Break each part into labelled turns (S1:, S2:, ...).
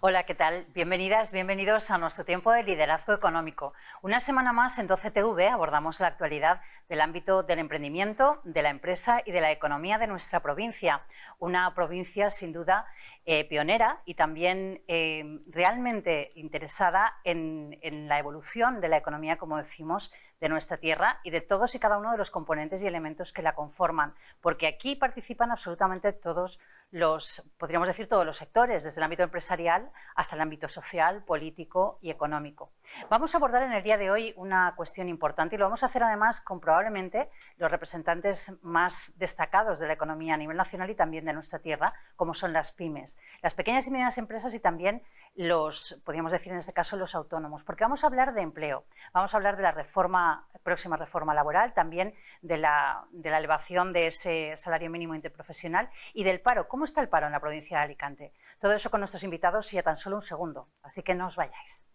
S1: Hola, ¿qué tal? Bienvenidas, bienvenidos a nuestro tiempo de liderazgo económico. Una semana más en 12TV abordamos la actualidad del ámbito del emprendimiento, de la empresa y de la economía de nuestra provincia. Una provincia sin duda eh, pionera y también eh, realmente interesada en, en la evolución de la economía, como decimos, de nuestra tierra y de todos y cada uno de los componentes y elementos que la conforman, porque aquí participan absolutamente todos los, podríamos decir, todos los sectores, desde el ámbito empresarial hasta el ámbito social, político y económico. Vamos a abordar en el día de hoy una cuestión importante y lo vamos a hacer además con probablemente los representantes más destacados de la economía a nivel nacional y también de nuestra tierra, como son las pymes, las pequeñas y medianas empresas y también los, podríamos decir en este caso, los autónomos, porque vamos a hablar de empleo, vamos a hablar de la reforma, próxima reforma laboral, también de la, de la elevación de ese salario mínimo interprofesional y del paro. ¿Cómo está el paro en la provincia de Alicante? Todo eso con nuestros invitados y a tan solo un segundo, así que no os vayáis.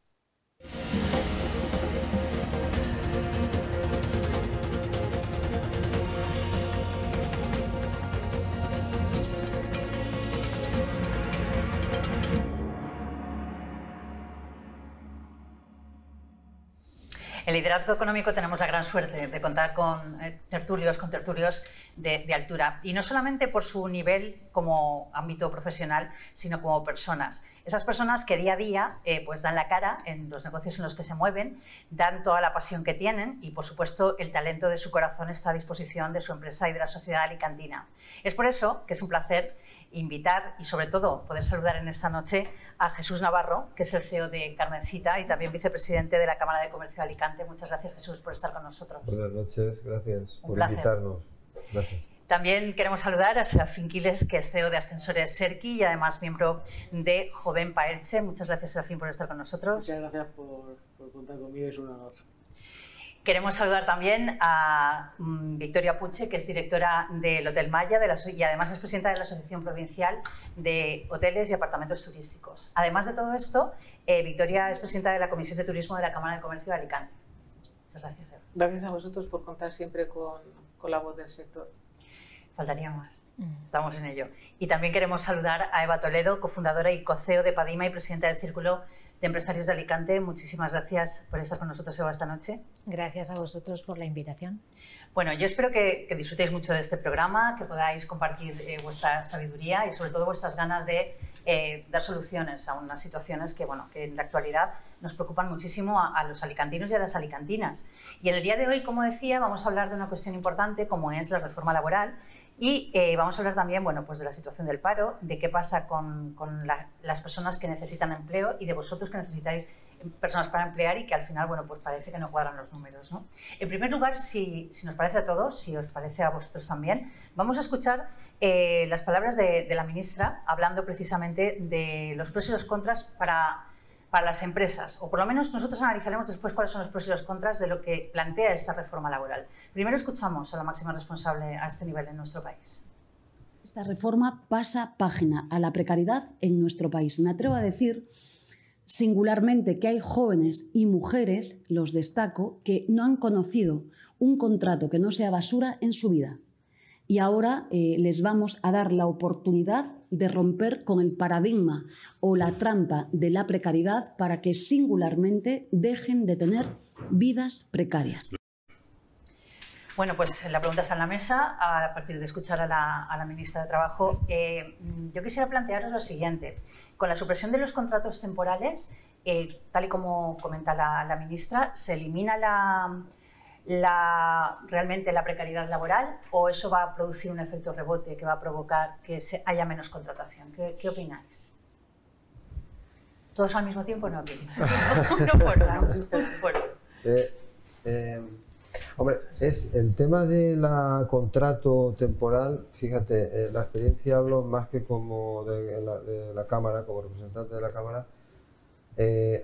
S1: Thank you. El liderazgo económico tenemos la gran suerte de contar con eh, tertulios, con tertulios de, altura. Y no solamente por su nivel como ámbito profesional, sino como personas. Esas personas que día a día eh, pues dan la cara en los negocios en los que se mueven, dan toda la pasión que tienen y, por supuesto, el talento de su corazón está a disposición de su empresa y de la sociedad alicantina. Es por eso que es un placer invitar y sobre todo poder saludar en esta noche a Jesús Navarro, que es el CEO de Carmencita y también vicepresidente de la Cámara de Comercio de Alicante. Muchas gracias Jesús por estar con nosotros.
S2: Buenas noches, gracias por invitarnos. Gracias.
S1: También queremos saludar a Serafín Quiles, que es CEO de Ascensores Serki y además miembro de Joven Paerche. Muchas gracias Serafín por estar con nosotros.
S3: Muchas gracias por, por contar conmigo, es un honor.
S1: Queremos saludar también a mm, Victoria Puche, que es directora del Hotel Maya de la, y además es presidenta de la Asociación Provincial de Hoteles y Apartamentos Turísticos. Además de todo esto, eh, Victoria es presidenta de la Comisión de Turismo de la Cámara de Comercio de Alicante. Muchas gracias. Eva.
S4: Gracias a vosotros por contar siempre con, con la voz del sector.
S1: Faltaría más. Mm. Estamos en ello. Y también queremos saludar a Eva Toledo, cofundadora y coceo de Padima y presidenta del Círculo de Empresarios de Alicante. Muchísimas gracias por estar con nosotros, Eva, esta noche.
S5: Gracias a vosotros por la invitación.
S1: Bueno, yo espero que, disfrutéis mucho de este programa, que podáis compartir eh, vuestra sabiduría y sobre todo vuestras ganas de eh, dar soluciones a unas situaciones que, bueno, que en la actualidad nos preocupan muchísimo a, a, los alicantinos y a las alicantinas. Y en el día de hoy, como decía, vamos a hablar de una cuestión importante como es la reforma laboral y eh, vamos a hablar también bueno, pues de la situación del paro, de qué pasa con, con la, las personas que necesitan empleo y de vosotros que necesitáis personas para emplear y que al final bueno, pues parece que no cuadran los números. ¿no? En primer lugar, si, si, nos parece a todos, si os parece a vosotros también, vamos a escuchar eh, las palabras de la ministra hablando precisamente de los pros y los contras para para las empresas, o por lo menos nosotros analizaremos después cuáles son los pros y los contras de lo que plantea esta reforma laboral. Primero escuchamos a la máxima responsable a este nivel en nuestro país.
S6: Esta reforma pasa página a la precariedad en nuestro país. Me atrevo a decir singularmente que hay jóvenes y mujeres, los destaco, que no han conocido un contrato que no sea basura en su vida y ahora eh, les vamos a dar la oportunidad de romper con el paradigma o la trampa de la precariedad para que singularmente dejen de tener vidas precarias.
S1: Bueno, pues la pregunta está en la mesa. A partir de escuchar a la, ministra de Trabajo, eh, yo quisiera plantearos lo siguiente. Con la supresión de los contratos temporales, eh, tal y como comenta la ministra, se elimina la, la, realmente la precariedad laboral o eso va a producir un efecto rebote que va a provocar que se, haya menos contratación? ¿Qué, qué opináis? ¿Todos al mismo tiempo? No, no,
S2: eh, eh, hombre, es el tema de la contrato temporal, fíjate, eh, la experiencia hablo más que como de la, de la Cámara, como representante de la Cámara,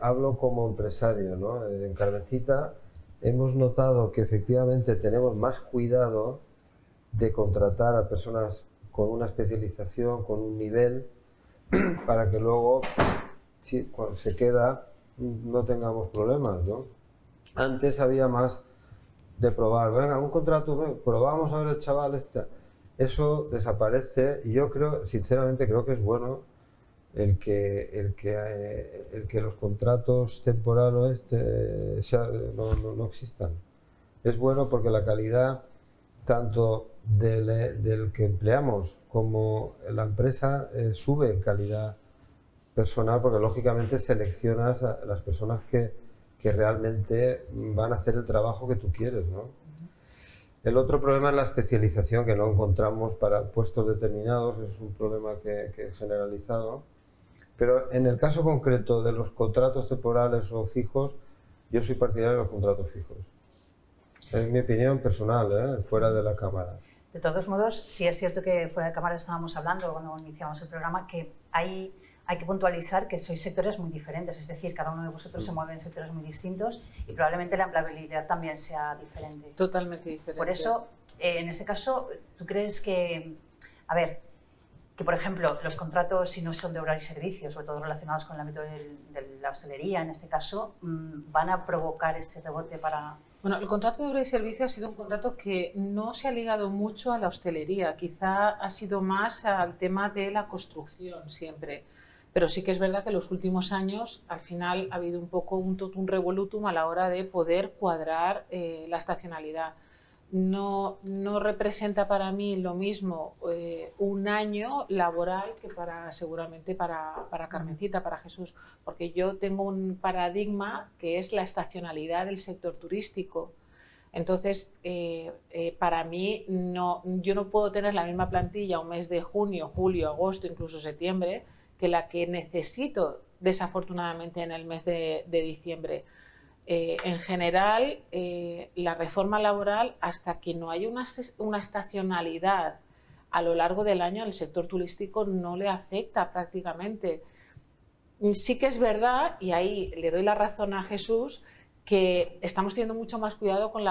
S2: hablo como empresario, ¿no? En Carmencita hemos notado que efectivamente tenemos más cuidado de contratar a personas con una especialización, con un nivel, para que luego, si, se queda, no tengamos problemas, ¿no? Antes había más de probar, venga, un contrato, probamos a ver el chaval, este. eso desaparece y yo creo, sinceramente creo que es bueno el que, el que, eh, el que los contratos temporales eh, no, no, existan. Es bueno porque la calidad tanto del, eh, del que empleamos como la empresa sube en calidad personal porque lógicamente seleccionas a las personas que, que realmente van a hacer el trabajo que tú quieres. ¿no? El otro problema es la especialización que no encontramos para puestos determinados, es un problema que, que generalizado pero en el caso concreto de los contratos temporales o fijos, yo soy partidario de los contratos fijos. Es mi opinión personal, ¿eh? fuera de la Cámara.
S1: De todos modos, sí es cierto que fuera de Cámara estábamos hablando cuando iniciamos el programa que hay, hay que puntualizar que sois sectores muy diferentes, es decir, cada uno de vosotros se mueve en sectores muy distintos y probablemente la empleabilidad también sea diferente.
S4: Totalmente diferente.
S1: Por eso, eh, en este caso, ¿tú crees que, a ver, que, por ejemplo, los contratos, si no son de obra y servicios, sobre todo relacionados con el ámbito de la hostelería, en este caso, mm, van a provocar ese rebote para...
S4: Bueno, el contrato de obra y servicio ha sido un contrato que no se ha ligado mucho a la hostelería, quizá ha sido más al tema de la construcción siempre. Pero sí que es verdad que en los últimos años, al final, ha habido un poco un totum revolutum a la hora de poder cuadrar eh, la estacionalidad no, no representa para mí lo mismo eh, un año laboral que para seguramente para, para, Carmencita, para Jesús, porque yo tengo un paradigma que es la estacionalidad del sector turístico. Entonces, eh, eh, para mí, no, yo no puedo tener la misma plantilla un mes de junio, julio, agosto, incluso septiembre, que la que necesito desafortunadamente en el mes de diciembre. Eh, en general, eh, la reforma laboral, hasta que no haya una, estacionalidad a lo largo del año, al sector turístico no le afecta prácticamente. Sí que es verdad, y ahí le doy la razón a Jesús, que estamos teniendo mucho más cuidado con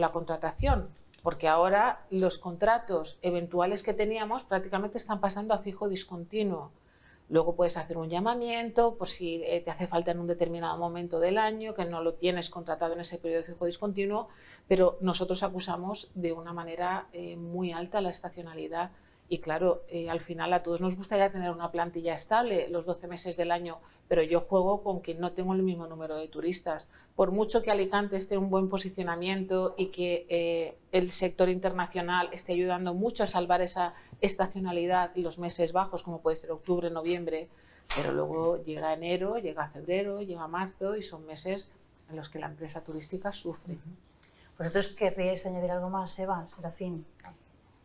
S4: la contratación, porque ahora los contratos eventuales que teníamos prácticamente están pasando a fijo discontinuo. Luego puedes hacer un llamamiento por si eh, te hace falta en un determinado momento del año, que no lo tienes contratado en ese periodo fijo discontinuo, pero nosotros acusamos de una manera eh, muy alta la estacionalidad. Y claro, eh, al final a todos nos gustaría tener una plantilla estable los 12 meses del año, pero yo juego con que no tengo el mismo número de turistas. Por mucho que Alicante esté en un buen posicionamiento y que el sector internacional esté ayudando mucho a salvar esa estacionalidad y los meses bajos, como puede ser octubre, noviembre, pero luego llega enero, llega febrero, llega marzo y son meses en los que la empresa turística sufre.
S1: ¿Vosotros querríais añadir algo más, Eva, Serafín?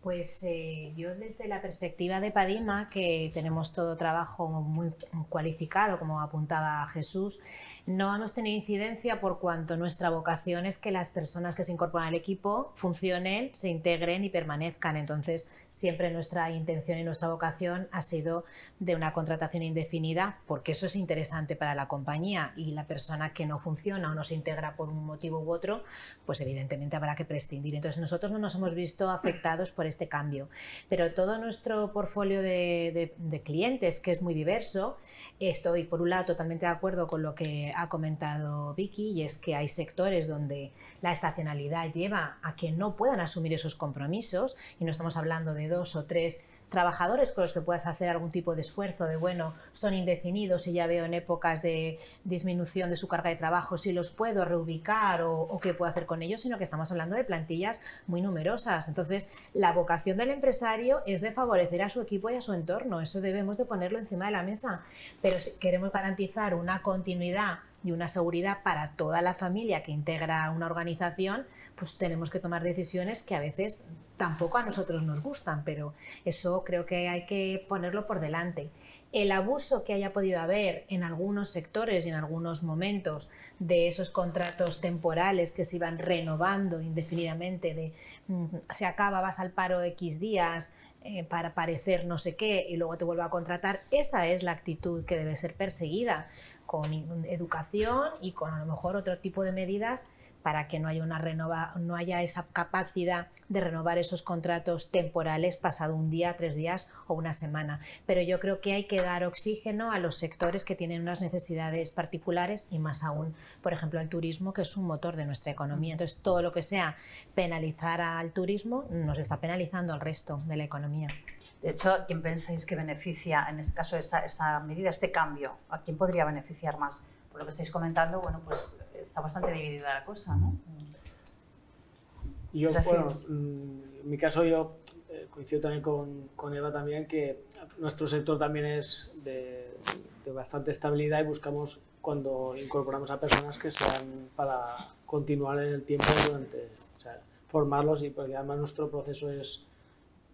S5: Pues eh, yo desde la perspectiva de Padima, que tenemos todo trabajo muy cualificado, como apuntaba Jesús, no hemos tenido incidencia por cuanto nuestra vocación es que las personas que se incorporan al equipo funcionen, se integren y permanezcan. Entonces, siempre nuestra intención y nuestra vocación ha sido de una contratación indefinida, porque eso es interesante para la compañía y la persona que no funciona o no se integra por un motivo u otro, pues evidentemente habrá que prescindir. Entonces, nosotros no nos hemos visto afectados por este cambio. Pero todo nuestro portfolio de, de clientes, que es muy diverso, estoy por un lado totalmente de acuerdo con lo que ha comentado Vicky, y es que hay sectores donde la estacionalidad lleva a que no puedan asumir esos compromisos, y no estamos hablando de dos o tres trabajadores con los que puedas hacer algún tipo de esfuerzo de, bueno, son indefinidos y ya veo en épocas de disminución de su carga de trabajo si los puedo reubicar o, qué puedo hacer con ellos, sino que estamos hablando de plantillas muy numerosas. Entonces, la vocación del empresario es de favorecer a su equipo y a su entorno. Eso debemos de ponerlo encima de la mesa. Pero si queremos garantizar una continuidad y una seguridad para toda la familia que integra una organización, pues tenemos que tomar decisiones que a veces tampoco a nosotros nos gustan, pero eso creo que hay que ponerlo por delante. El abuso que haya podido haber en algunos sectores y en algunos momentos de esos contratos temporales que se iban renovando indefinidamente, de mm, se acaba, vas al paro X días, eh, para parecer no sé qué y luego te vuelvo a contratar, esa es la actitud que debe ser perseguida con educación y con a lo mejor otro tipo de medidas para que no haya, una renova, no haya esa capacidad de renovar esos contratos temporales pasado un día, tres días o una semana. Pero yo creo que hay que dar oxígeno a los sectores que tienen unas necesidades particulares y más aún, por ejemplo, al turismo, que es un motor de nuestra economía. Entonces, todo lo que sea penalizar al turismo nos está penalizando al resto de la economía.
S1: De hecho, ¿a quién pensáis que beneficia, en este caso, esta medida, este cambio? ¿A quién podría beneficiar más? Por lo que estáis comentando, bueno, pues está bastante dividida la cosa, ¿no?
S3: Yo, bueno, mm, en mi caso yo eh, coincido también con, con Eva también que nuestro sector también es de, de bastante estabilidad y buscamos cuando incorporamos a personas que sean para continuar en el tiempo durante, o sea, formarlos y porque además nuestro proceso es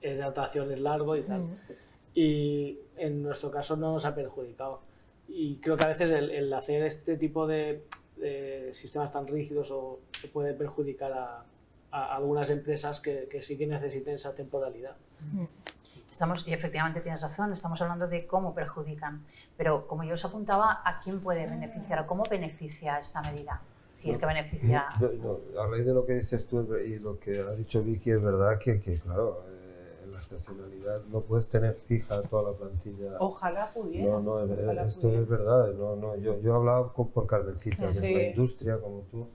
S3: de adaptación es largo y tal. Y en nuestro caso no nos ha perjudicado. Y creo que a veces el, el hacer este tipo de, de sistemas tan rígidos o que puede perjudicar a, a algunas empresas que, que sí que necesiten esa temporalidad.
S1: Estamos, y efectivamente tienes razón, estamos hablando de cómo perjudican, pero como yo os apuntaba, ¿a quién puede beneficiar o cómo beneficia esta medida? Si es que beneficia...
S2: No, no, a raíz de lo que dices tú y lo que ha dicho Vicky, es verdad que, que, claro, eh, estacionalidad no puedes tener fija toda la plantilla.
S4: Ojalá pudiera.
S2: No, no,
S4: ojalá
S2: esto
S4: pudiera.
S2: es verdad. No, no, yo, yo he hablado con, por Carmencita,
S4: Sí.
S2: de la industria como tú,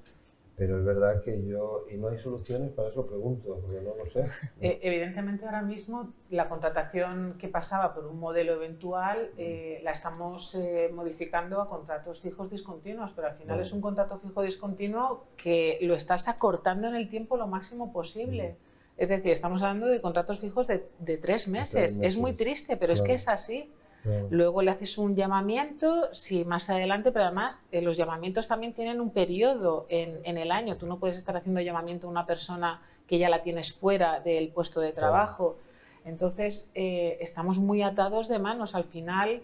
S2: pero es verdad que yo, y no hay soluciones, para eso pregunto, porque no lo sé.
S4: Eh, evidentemente ahora mismo la contratación que pasaba por un modelo eventual eh, la estamos eh, modificando a contratos fijos discontinuos, pero al final es un contrato fijo discontinuo que lo estás acortando en el tiempo lo máximo posible. Es decir, estamos hablando de contratos fijos de, de tres meses. Es muy triste, pero es que es así.
S2: Claro.
S4: Luego le haces un llamamiento, sí, más adelante, pero además eh, los llamamientos también tienen un periodo en, en el año. Tú no puedes estar haciendo llamamiento a una persona que ya la tienes fuera del puesto de trabajo. Entonces, eh, estamos muy atados de manos. Al final,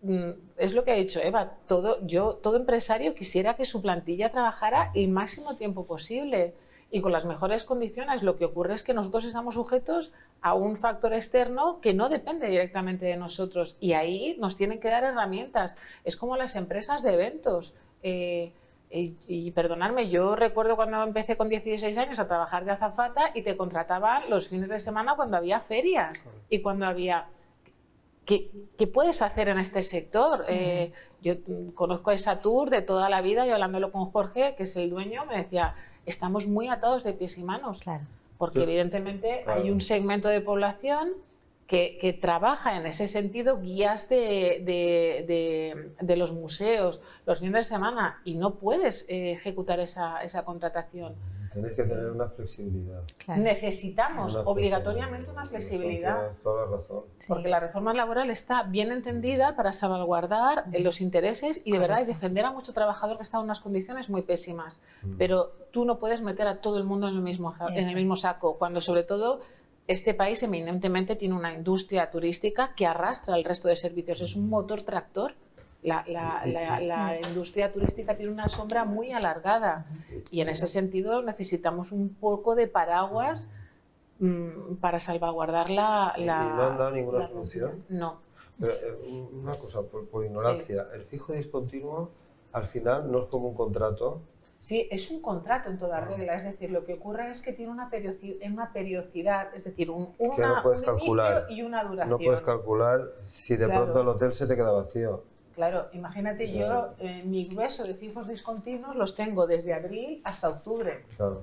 S4: mm, es lo que ha dicho Eva, todo, yo, todo empresario quisiera que su plantilla trabajara el máximo tiempo posible y con las mejores condiciones. Lo que ocurre es que nosotros estamos sujetos a un factor externo que no depende directamente de nosotros y ahí nos tienen que dar herramientas. Es como las empresas de eventos. Eh, y, y perdonadme, yo recuerdo cuando empecé con 16 años a trabajar de azafata y te contrataban los fines de semana cuando había ferias y cuando había... ¿Qué, qué puedes hacer en este sector? Eh, yo conozco esa tour de toda la vida y hablándolo con Jorge, que es el dueño, me decía, estamos muy atados de pies y manos.
S5: Claro.
S4: Porque evidentemente
S2: claro.
S4: hay un segmento de población que, que trabaja en ese sentido guías de, de- de- de los museos los fines de semana y no puedes eh, ejecutar esa, esa contratación.
S2: Tenéis que tener una flexibilidad.
S5: claro.
S4: Necesitamos
S2: Una
S4: obligatoriamente una
S2: flexibilidad. Tienes toda la razón.
S5: Sí.
S4: Porque la reforma laboral está bien entendida para salvaguardar eh, los intereses y de verdad y defender a mucho trabajador que está en unas condiciones muy pésimas.
S2: Mm.
S4: Pero tú no puedes meter a todo el mundo en el mismo, en el mismo saco, cuando sobre todo este país eminentemente tiene una industria turística que arrastra el resto de servicios. Es un motor tractor. La, la- la- la industria turística tiene una sombra muy alargada y en ese sentido necesitamos un poco de paraguas mm, para salvaguardar la,
S2: ¿Y no han dado ninguna solución?
S4: No.
S2: Pero, eh, una cosa, por, por ignorancia, el fijo discontinuo al final no es como un contrato.
S4: Sí, es un contrato en toda regla, es decir, lo que ocurre es que tiene una, perioci- una periodicidad, es decir, un,
S2: Que
S4: una-
S2: no puedes
S4: un
S2: calcular.
S4: inicio y una duración.
S2: No puedes calcular si de
S4: Claro.
S2: pronto el hotel se te queda vacío.
S4: Claro, imagínate
S2: Claro.
S4: yo, eh, mi grueso de fijos discontinuos los tengo desde abril hasta octubre.
S2: Claro.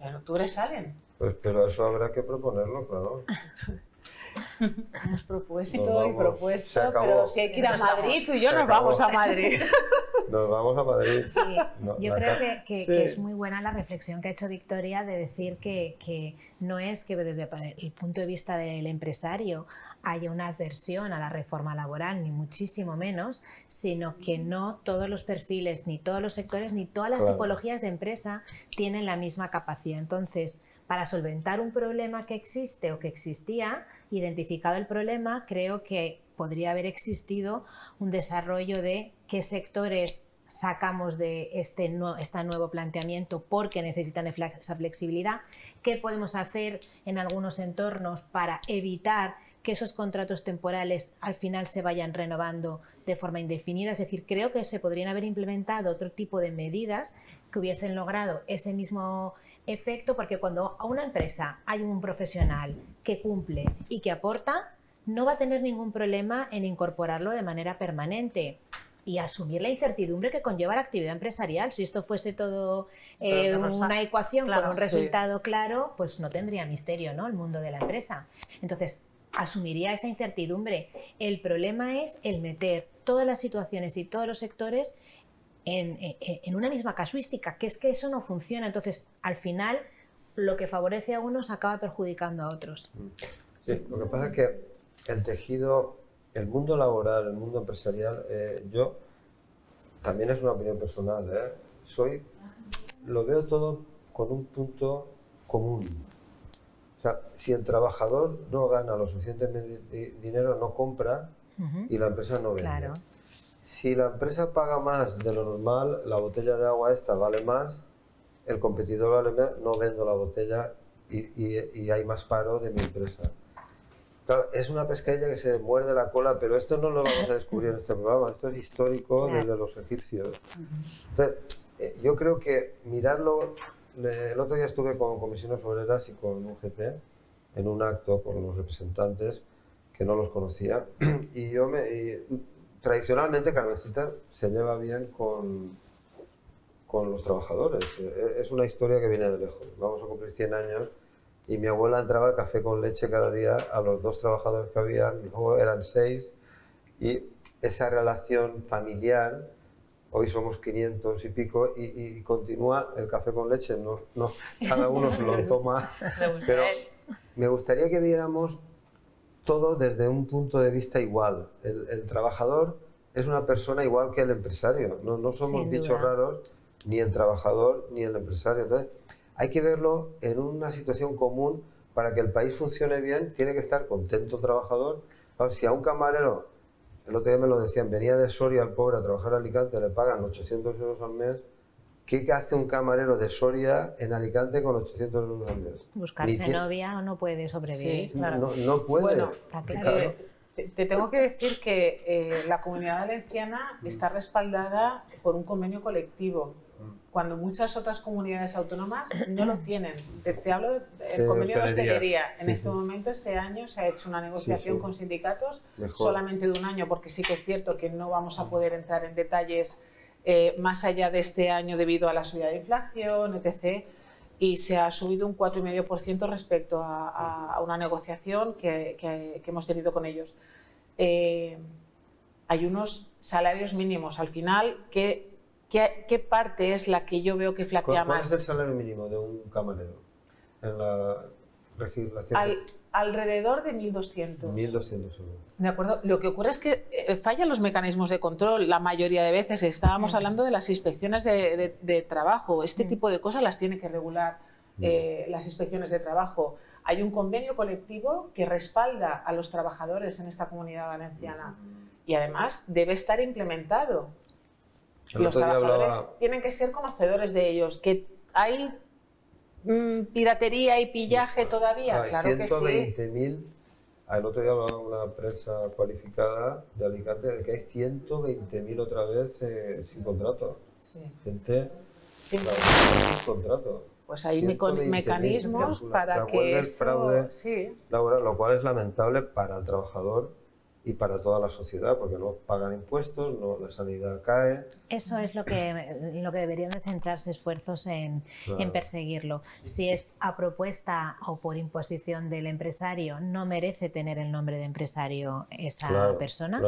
S4: En octubre salen.
S2: Pues, pero eso habrá que proponerlo, claro.
S4: Hemos propuesto y propuesto,
S2: acabó.
S4: pero si hay que ir a Madrid, tú y yo nos vamos a Madrid.
S2: Nos vamos a Madrid.
S5: Sí,
S2: No,
S5: yo creo que, que-
S4: Sí.
S5: que es muy buena la reflexión que ha hecho Victoria de decir que, que no es que desde el punto de vista del empresario haya una adversión a la reforma laboral, ni muchísimo menos, sino que no todos los perfiles, ni todos los sectores, ni todas las
S2: Claro.
S5: tipologías de empresa tienen la misma capacidad. Entonces, para solventar un problema que existe o que existía, identificado el problema, creo que podría haber existido un desarrollo de qué sectores sacamos de este, este nuevo planteamiento porque necesitan esa flexibilidad, qué podemos hacer en algunos entornos para evitar que esos contratos temporales al final se vayan renovando de forma indefinida. Es decir, creo que se podrían haber implementado otro tipo de medidas que hubiesen logrado ese mismo efecto, porque cuando a una empresa hay un profesional que cumple y que aporta, no va a tener ningún problema en incorporarlo de manera permanente y asumir la incertidumbre que conlleva la actividad empresarial. Si esto fuese todo eh, una ecuación
S1: claro,
S5: con un
S1: sí.
S5: resultado claro, pues no tendría misterio ¿no? el mundo de la empresa. Entonces, asumiría esa incertidumbre. El problema es el meter todas las situaciones y todos los sectores en, en, una misma casuística, que es que eso no funciona. Entonces, al final, lo que favorece a unos acaba perjudicando a otros.
S2: Sí, lo que pasa es que el tejido, el mundo laboral, el mundo empresarial, eh, yo también es una opinión personal, ¿eh? soy, lo veo todo con un punto común. O sea, si el trabajador no gana lo suficiente dinero, no compra y la empresa no vende. Claro. Si la empresa paga más de lo normal, la botella de agua esta vale más, el competidor vale más, no vendo la botella y, y hay más paro de mi empresa. Claro, es una pescadilla que se muerde la cola, pero esto no lo vamos a descubrir en este programa, esto es histórico desde los egipcios. Entonces, eh, yo creo que mirarlo, el otro día estuve con comisiones obreras y con UGT en un acto con los representantes que no los conocía y yo me... tradicionalmente Carmencita se lleva bien con, con los trabajadores. Eh, es una historia que viene de lejos. Vamos a cumplir 100 años y mi abuela entraba al café con leche cada día a los dos trabajadores que había, luego eran seis, y esa relación familiar, hoy somos 500 y pico, y, continúa el café con leche, no, no, cada uno se lo toma, pero me gustaría que viéramos todo desde un punto de vista igual. El, trabajador es una persona igual que el empresario, no, no somos bichos raros, ni el trabajador ni el empresario. Entonces, hay que verlo en una situación común para que el país funcione bien, tiene que estar contento el trabajador. si a un camarero, el otro día me lo decían, venía de Soria al pobre a trabajar a Alicante, le pagan 800 euros al mes, ¿qué hace un camarero de Soria en Alicante con 800 euros al mes?
S5: Buscarse novia o no puede sobrevivir.
S2: no, puede. Bueno,
S4: te tengo que decir que eh, la comunidad valenciana está respaldada por un convenio colectivo cuando muchas otras comunidades autónomas no lo tienen. Te, hablo del convenio de hostelería. En este momento, este año, se ha hecho una negociación con sindicatos solamente de un año, porque sí que es cierto que no vamos a poder entrar en detalles eh, más allá de este año debido a la subida de inflación, etc. Y se ha subido un 4,5% respecto a, una negociación que, hemos tenido con ellos. Eh, hay unos salarios mínimos al final ¿Qué, parte es la que yo veo que flaquea más?
S2: ¿Cuál es el salario mínimo de un camarero en la legislación?
S4: alrededor de 1.200.
S2: 1.200 euros.
S4: De acuerdo. Lo que ocurre es que eh, fallan los mecanismos de control la mayoría de veces. Estábamos mm. hablando de las inspecciones de, trabajo. Este mm. tipo de cosas las tiene que regular mm. eh, las inspecciones de trabajo. Hay un convenio colectivo que respalda a los trabajadores en esta comunidad valenciana y además debe estar implementado los trabajadores tienen que ser conocedores de ellos. Que hay mm, piratería y pillaje todavía, claro que sí.
S2: El otro día hablaba una prensa cualificada de Alicante de que hay 120.000 otra vez eh, sin contrato. Sí. Gente sin contrato.
S4: Pues hay mecanismos para que
S2: esto... fraude sí. laboral, lo cual es lamentable para el trabajador y para toda la sociedad, porque no pagan impuestos, no, la sanidad cae.
S5: Eso es lo que, lo que deberían de centrarse esfuerzos en, en, perseguirlo. Si es a propuesta o por imposición del empresario, no merece tener el nombre de empresario esa persona.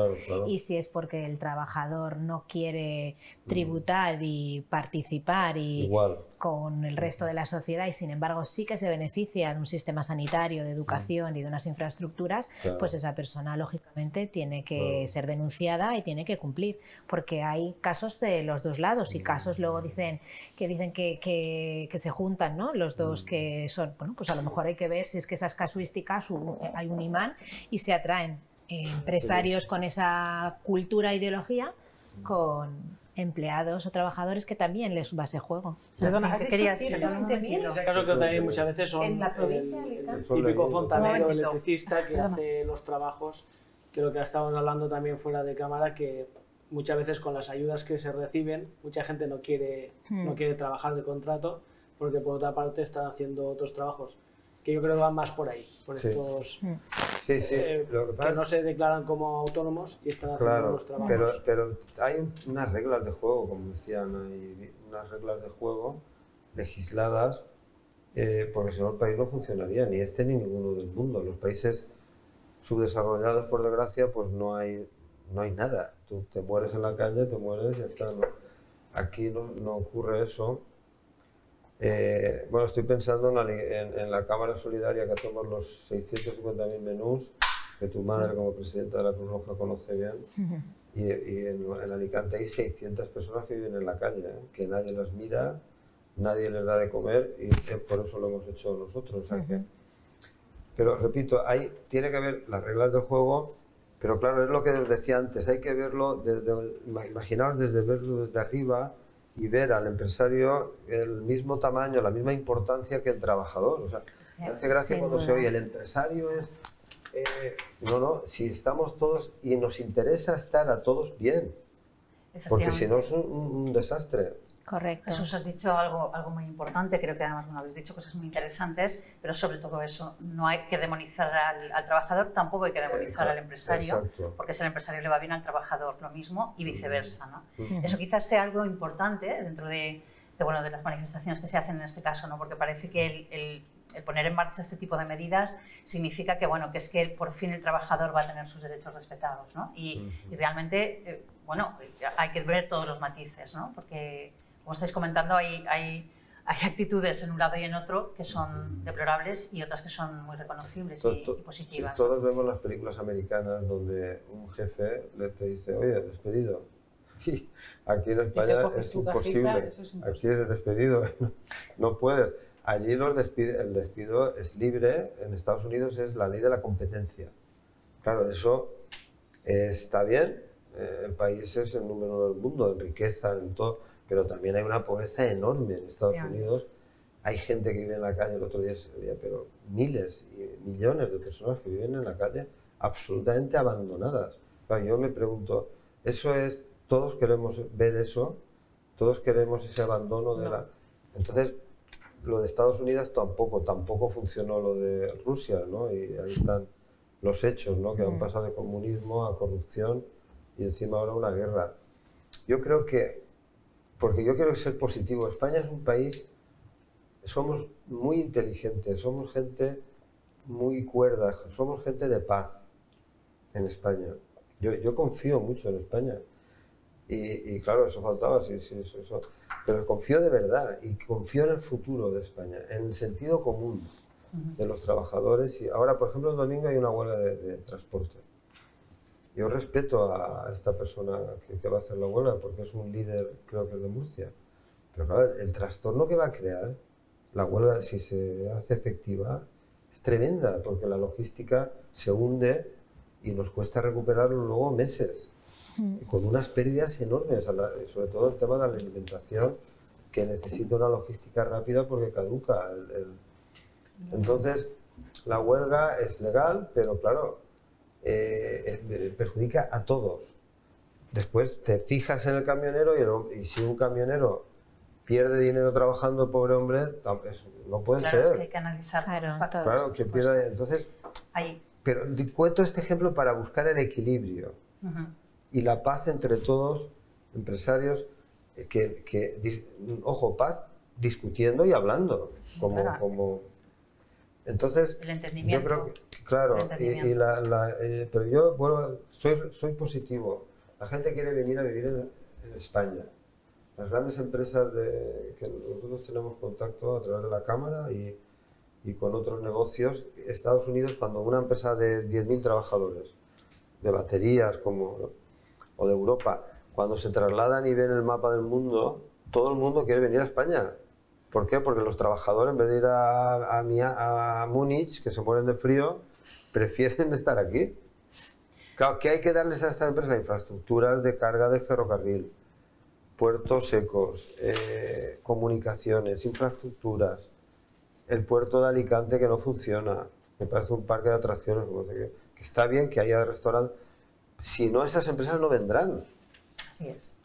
S5: y si es porque el trabajador no quiere mm. tributar y participar y
S2: Igual
S5: con el resto de la sociedad y sin embargo sí que se beneficia de un sistema sanitario, de educación y de unas infraestructuras, pues esa persona lógicamente tiene que ser denunciada y tiene que cumplir, porque hay casos de los dos lados y casos luego dicen que dicen que, que, se juntan ¿no? los dos mm. que son, bueno, pues a lo mejor hay que ver si es que esas casuísticas hay un imán y se atraen empresarios con esa cultura ideología con empleados o trabajadores que también les va ese juego.
S3: Perdona, ¿qué querías decir? En ese caso que también muchas veces son el, típico fontanero, electricista que hace los trabajos, que lo que estábamos hablando también fuera de cámara, que muchas veces con las ayudas que se reciben, mucha gente no quiere, no hmm. quiere trabajar de contrato porque por otra parte están haciendo otros trabajos que yo creo que van más por ahí, por estos hmm.
S2: sí, sí.
S3: Eh, que, no se declaran como autónomos y están haciendo los trabajos.
S2: Pero, pero hay unas reglas de juego, como decían, hay unas reglas de juego legisladas, eh, porque si no el país no funcionaría, ni este ni ninguno del mundo. Los países subdesarrollados, por desgracia, pues no hay, no hay nada. Tú te mueres en la calle, te mueres y ya está. ¿no? Aquí no, no ocurre eso. Eh, bueno, estoy pensando en la, en- en la Cámara Solidaria que hacemos los 650.000 menús, que tu madre como presidenta de la Cruz Roja conoce bien. Y, y en, en Alicante hay 600 personas que viven en la calle, ¿eh? que nadie las mira, nadie les da de comer y por eso lo hemos hecho nosotros. que- pero repito, hay, tiene que haber las reglas del juego, pero claro, es lo que os decía antes, hay que verlo desde, ima- imaginaos desde verlo desde arriba y ver al empresario el mismo tamaño, la misma importancia que el trabajador. O sea, me hace gracia cuando se oye el empresario es... eh, no, no, si estamos todos y nos interesa estar a todos bien, porque si no es un, un- un desastre.
S5: Correcto.
S1: Jesús, has dicho algo, algo muy importante, creo que además bueno, habéis dicho cosas muy interesantes, pero sobre todo eso, no hay que demonizar al, al trabajador, tampoco hay que demonizar al empresario,
S2: Exacto.
S1: porque si al empresario le va bien al trabajador lo mismo y viceversa. ¿no? Eso quizás sea algo importante dentro de, de, bueno, de las manifestaciones que se hacen en este caso, ¿no? porque parece que el, el- el poner en marcha este tipo de medidas significa que, bueno, que es que por fin el trabajador va a tener sus derechos respetados. ¿no? Y, y realmente, eh, bueno, hay que ver todos los matices, ¿no? porque como estáis comentando, hay, hay, hay actitudes en un lado y en otro que son deplorables y otras que son muy reconocibles
S2: To-
S1: y,
S2: to-
S1: y positivas.
S2: sí, todos vemos las películas americanas donde un jefe le te dice, oye, despedido. Y aquí en España es
S4: cajita,
S2: imposible.
S4: eso es imposible.
S2: Aquí es despedido, no puedes. Allí los despide- el despido es libre, en Estados Unidos es la ley de la competencia. Claro, eso está bien, eh, el país es el número del mundo en riqueza, en todo, pero también hay una pobreza enorme en Estados
S1: Ya.
S2: Unidos. Hay gente que vive en la calle, el otro día se veía, pero miles y millones de personas que viven en la calle absolutamente abandonadas. Claro, yo me pregunto, ¿eso es, todos queremos ver eso? ¿Todos queremos ese abandono de la...? Entonces, lo de Estados Unidos tampoco, tampoco funcionó lo de Rusia, ¿no? Y ahí están los hechos, ¿no? Que han pasado de comunismo a corrupción y encima ahora una guerra. Yo creo que, porque yo quiero ser positivo, España es un país, somos muy inteligentes, somos gente muy cuerda, somos gente de paz en España. Yo, yo confío mucho en España. Y, y claro, eso faltaba, sí, sí, eso, eso. Pero confío de verdad y confío en el futuro de España, en el sentido común de los trabajadores. Y ahora, por ejemplo, el domingo hay una huelga de, de transporte. Yo respeto a esta persona que, que va a hacer la huelga porque es un líder, creo que es de Murcia. Pero claro, el trastorno que va a crear la huelga, si se hace efectiva, es tremenda porque la logística se hunde y nos cuesta recuperarlo luego meses y con unas pérdidas enormes, sobre todo el tema de la alimentación, que necesita una logística rápida porque caduca. el- el- Entonces, la huelga es legal, pero claro, eh, eh, perjudica a todos. Después te fijas en el camionero y, el y si un camionero pierde dinero trabajando, pobre hombre, es- no puede
S1: Claro, es
S2: ser.
S1: que hay que analizar
S5: Claro,
S1: todos
S2: Claro, que pierda. Entonces,
S1: Ahí.
S2: pero te cuento este ejemplo para buscar el equilibrio
S1: Ujú.
S2: y la paz entre todos, empresarios, eh, que, que ojo, paz discutiendo y hablando, como,
S1: Claro.
S2: como entonces
S1: El
S2: yo creo que claro,
S1: El
S2: y, la, la, eh, pero yo bueno, soy, soy positivo. La gente quiere venir a vivir en, en España. Las grandes empresas de, que nosotros tenemos contacto a través de la Cámara y, y con otros negocios, Estados Unidos, cuando una empresa de 10.000 trabajadores, de baterías como, o de Europa, cuando se trasladan y ven el mapa del mundo, todo el mundo quiere venir a España. ¿Por qué? Porque los trabajadores, en vez de ir a, a, Múnich, que se mueren de frío, prefieren estar aquí. Claro, ¿qué hay que darles a esta empresa? Infraestructuras de carga de ferrocarril, puertos secos, eh, comunicaciones, infraestructuras, el puerto de Alicante que no funciona, me parece un parque de atracciones, que está bien que haya restaurantes, si no esas empresas no vendrán.
S1: Así es.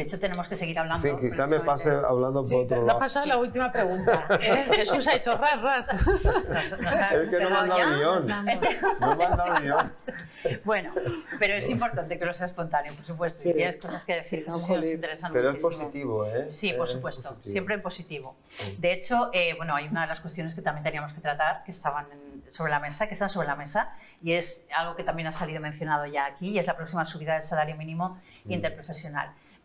S1: De hecho, tenemos que seguir hablando.
S2: Fin, quizá me pase hablando por
S4: Sí,
S2: otro
S4: te, te ha
S2: lado.
S4: pasado la última pregunta. ¿eh? Jesús ha hecho ras, ras.
S1: Nos- nos ha
S2: Es que no me han dado guion. No me han dado guion.
S1: Bueno, pero es importante que lo sea espontáneo, por supuesto.
S3: Sí.
S1: Y tienes cosas que decir que
S3: no,
S1: nos interesan
S2: Pero es
S1: muchísimo.
S2: positivo, ¿eh?
S1: Sí, por
S2: Es
S1: supuesto,
S2: positivo.
S1: siempre en positivo. De hecho, eh, bueno, hay una de las cuestiones que también teníamos que tratar, que estaban en- sobre la mesa, que están sobre la mesa, y es algo que también ha salido mencionado ya aquí, y es la próxima subida del salario mínimo mm.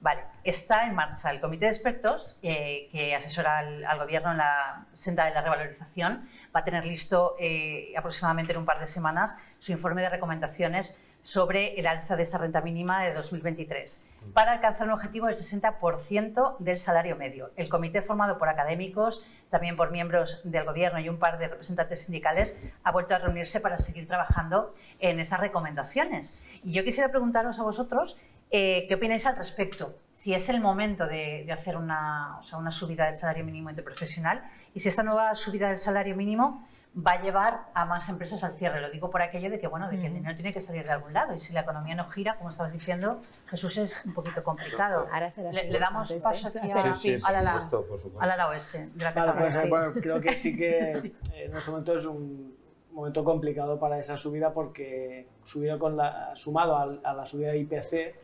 S1: Vale, está en marcha el comité de expertos eh, que asesora al, gobierno en la senda de la revalorización. Va a tener listo eh, aproximadamente en un par de semanas su informe de recomendaciones sobre el alza de esa renta mínima de 2023 para alcanzar un objetivo del 60% del salario medio. El comité, formado por académicos, también por miembros del Gobierno y un par de representantes sindicales, ha vuelto a reunirse para seguir trabajando en esas recomendaciones. Y yo quisiera preguntaros a vosotros eh, qué opináis al respecto. Si es el momento de, hacer una, una subida del salario mínimo interprofesional y si esta nueva subida del salario mínimo va a llevar a más empresas al cierre. Lo digo por aquello de que, bueno, de que el dinero tiene que salir de algún lado y si la economía no gira, como estabas diciendo, Jesús, es un poquito complicado. Ahora le, damos paso aquí a, la, la, oeste de la Casa
S3: pues, bueno, creo que sí que en este momento es un momento complicado para esa subida porque subido con la, sumado a, la subida de IPC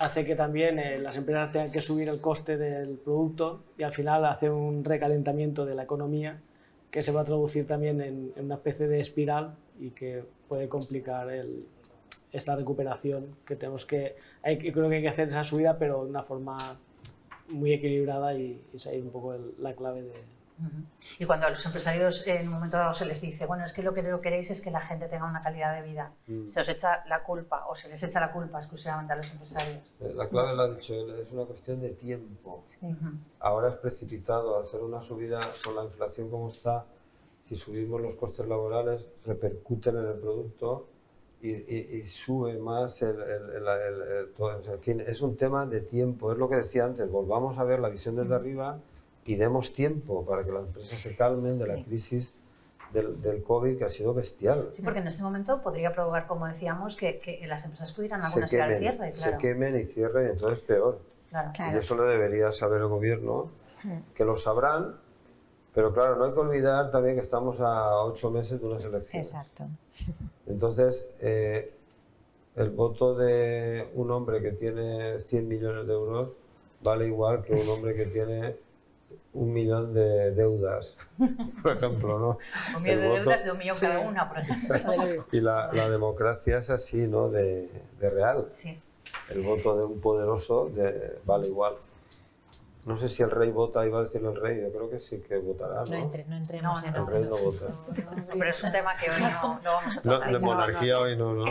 S3: hace que también eh, las empresas tengan que subir el coste del producto y al final hace un recalentamiento de la economía que se va a traducir también en, una especie de espiral y que puede complicar el, esta recuperación que tenemos que, hay, creo que hay que hacer esa subida pero de una forma muy equilibrada y, y es un poco la clave de,
S1: y cuando a los empresarios en un momento dado se les dice, bueno, es que lo que queréis es que la gente tenga una calidad de vida, mm. se os echa la culpa o se les echa la culpa exclusivamente a los empresarios.
S2: Eh, la clave lo ha dicho él, es una cuestión de tiempo. Ahora es precipitado hacer una subida con la inflación como está. Si subimos los costes laborales, repercuten en el producto y, sube más el, todo. En fin, es un tema de tiempo. Es lo que decía antes, volvamos a ver la visión desde arriba y demos tiempo para que las empresas se calmen de la crisis del, del, COVID que ha sido bestial.
S1: Sí, porque en este momento podría provocar, como decíamos, que, que las empresas pudieran algunas ir al cierre. Claro.
S2: Se quemen y cierren y entonces peor. Claro. Y eso lo debería saber el gobierno, hmm. que lo sabrán, pero claro, no hay que olvidar también que estamos a ocho meses de unas elecciones.
S5: Exacto.
S2: Entonces, eh, el voto de un hombre que tiene 100 millones de euros vale igual que un hombre que tiene un millón de deudas, por ejemplo, ¿no?
S1: Un millón de deudas de un millón cada una, por ejemplo.
S2: Y la, la, democracia es así, ¿no? De, de real. Sí. El voto de un poderoso de, vale igual. No sé si el rey vota, iba a decir el rey, yo creo que sí que votará.
S5: No, no, no entremos en
S2: El rey no vota.
S1: Pero es un tema que hoy no, no vamos a tocar.
S2: de monarquía hoy no, ¿no?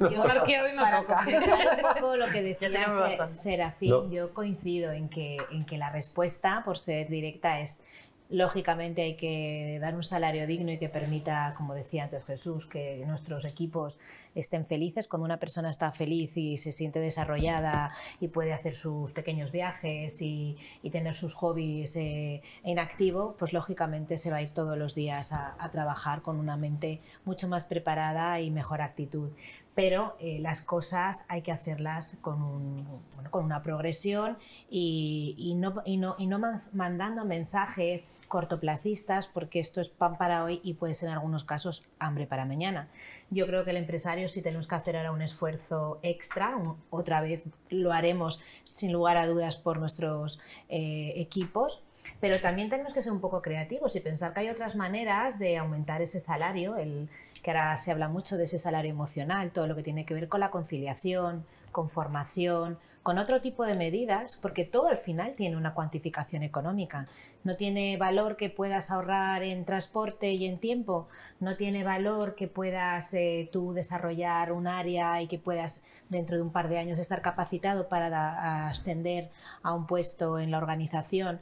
S4: monarquía hoy no
S5: Para completar un poco lo que decía Serafín, yo coincido en que, en que la respuesta, por ser directa, es Lógicamente hay que dar un salario digno y que permita, como decía antes Jesús, que nuestros equipos estén felices. Cuando una persona está feliz y se siente desarrollada y puede hacer sus pequeños viajes y, tener sus hobbies eh, en activo, pues lógicamente se va a ir todos los días a, trabajar con una mente mucho más preparada y mejor actitud pero eh, las cosas hay que hacerlas con, un, con una progresión y, no, mandando mensajes cortoplacistas porque esto es pan para hoy y puede ser en algunos casos hambre para mañana. Yo creo que el empresario si tenemos que hacer ahora un esfuerzo extra, otra vez lo haremos sin lugar a dudas por nuestros eh, equipos, pero también tenemos que ser un poco creativos y pensar que hay otras maneras de aumentar ese salario, que ahora se habla mucho de ese salario emocional, todo lo que tiene que ver con la conciliación, con formación, con otro tipo de medidas, porque todo al final tiene una cuantificación económica. No tiene valor que puedas ahorrar en transporte y en tiempo, no tiene valor que puedas eh, tú desarrollar un área y que puedas dentro de un par de años estar capacitado para ascender a un puesto en la organización.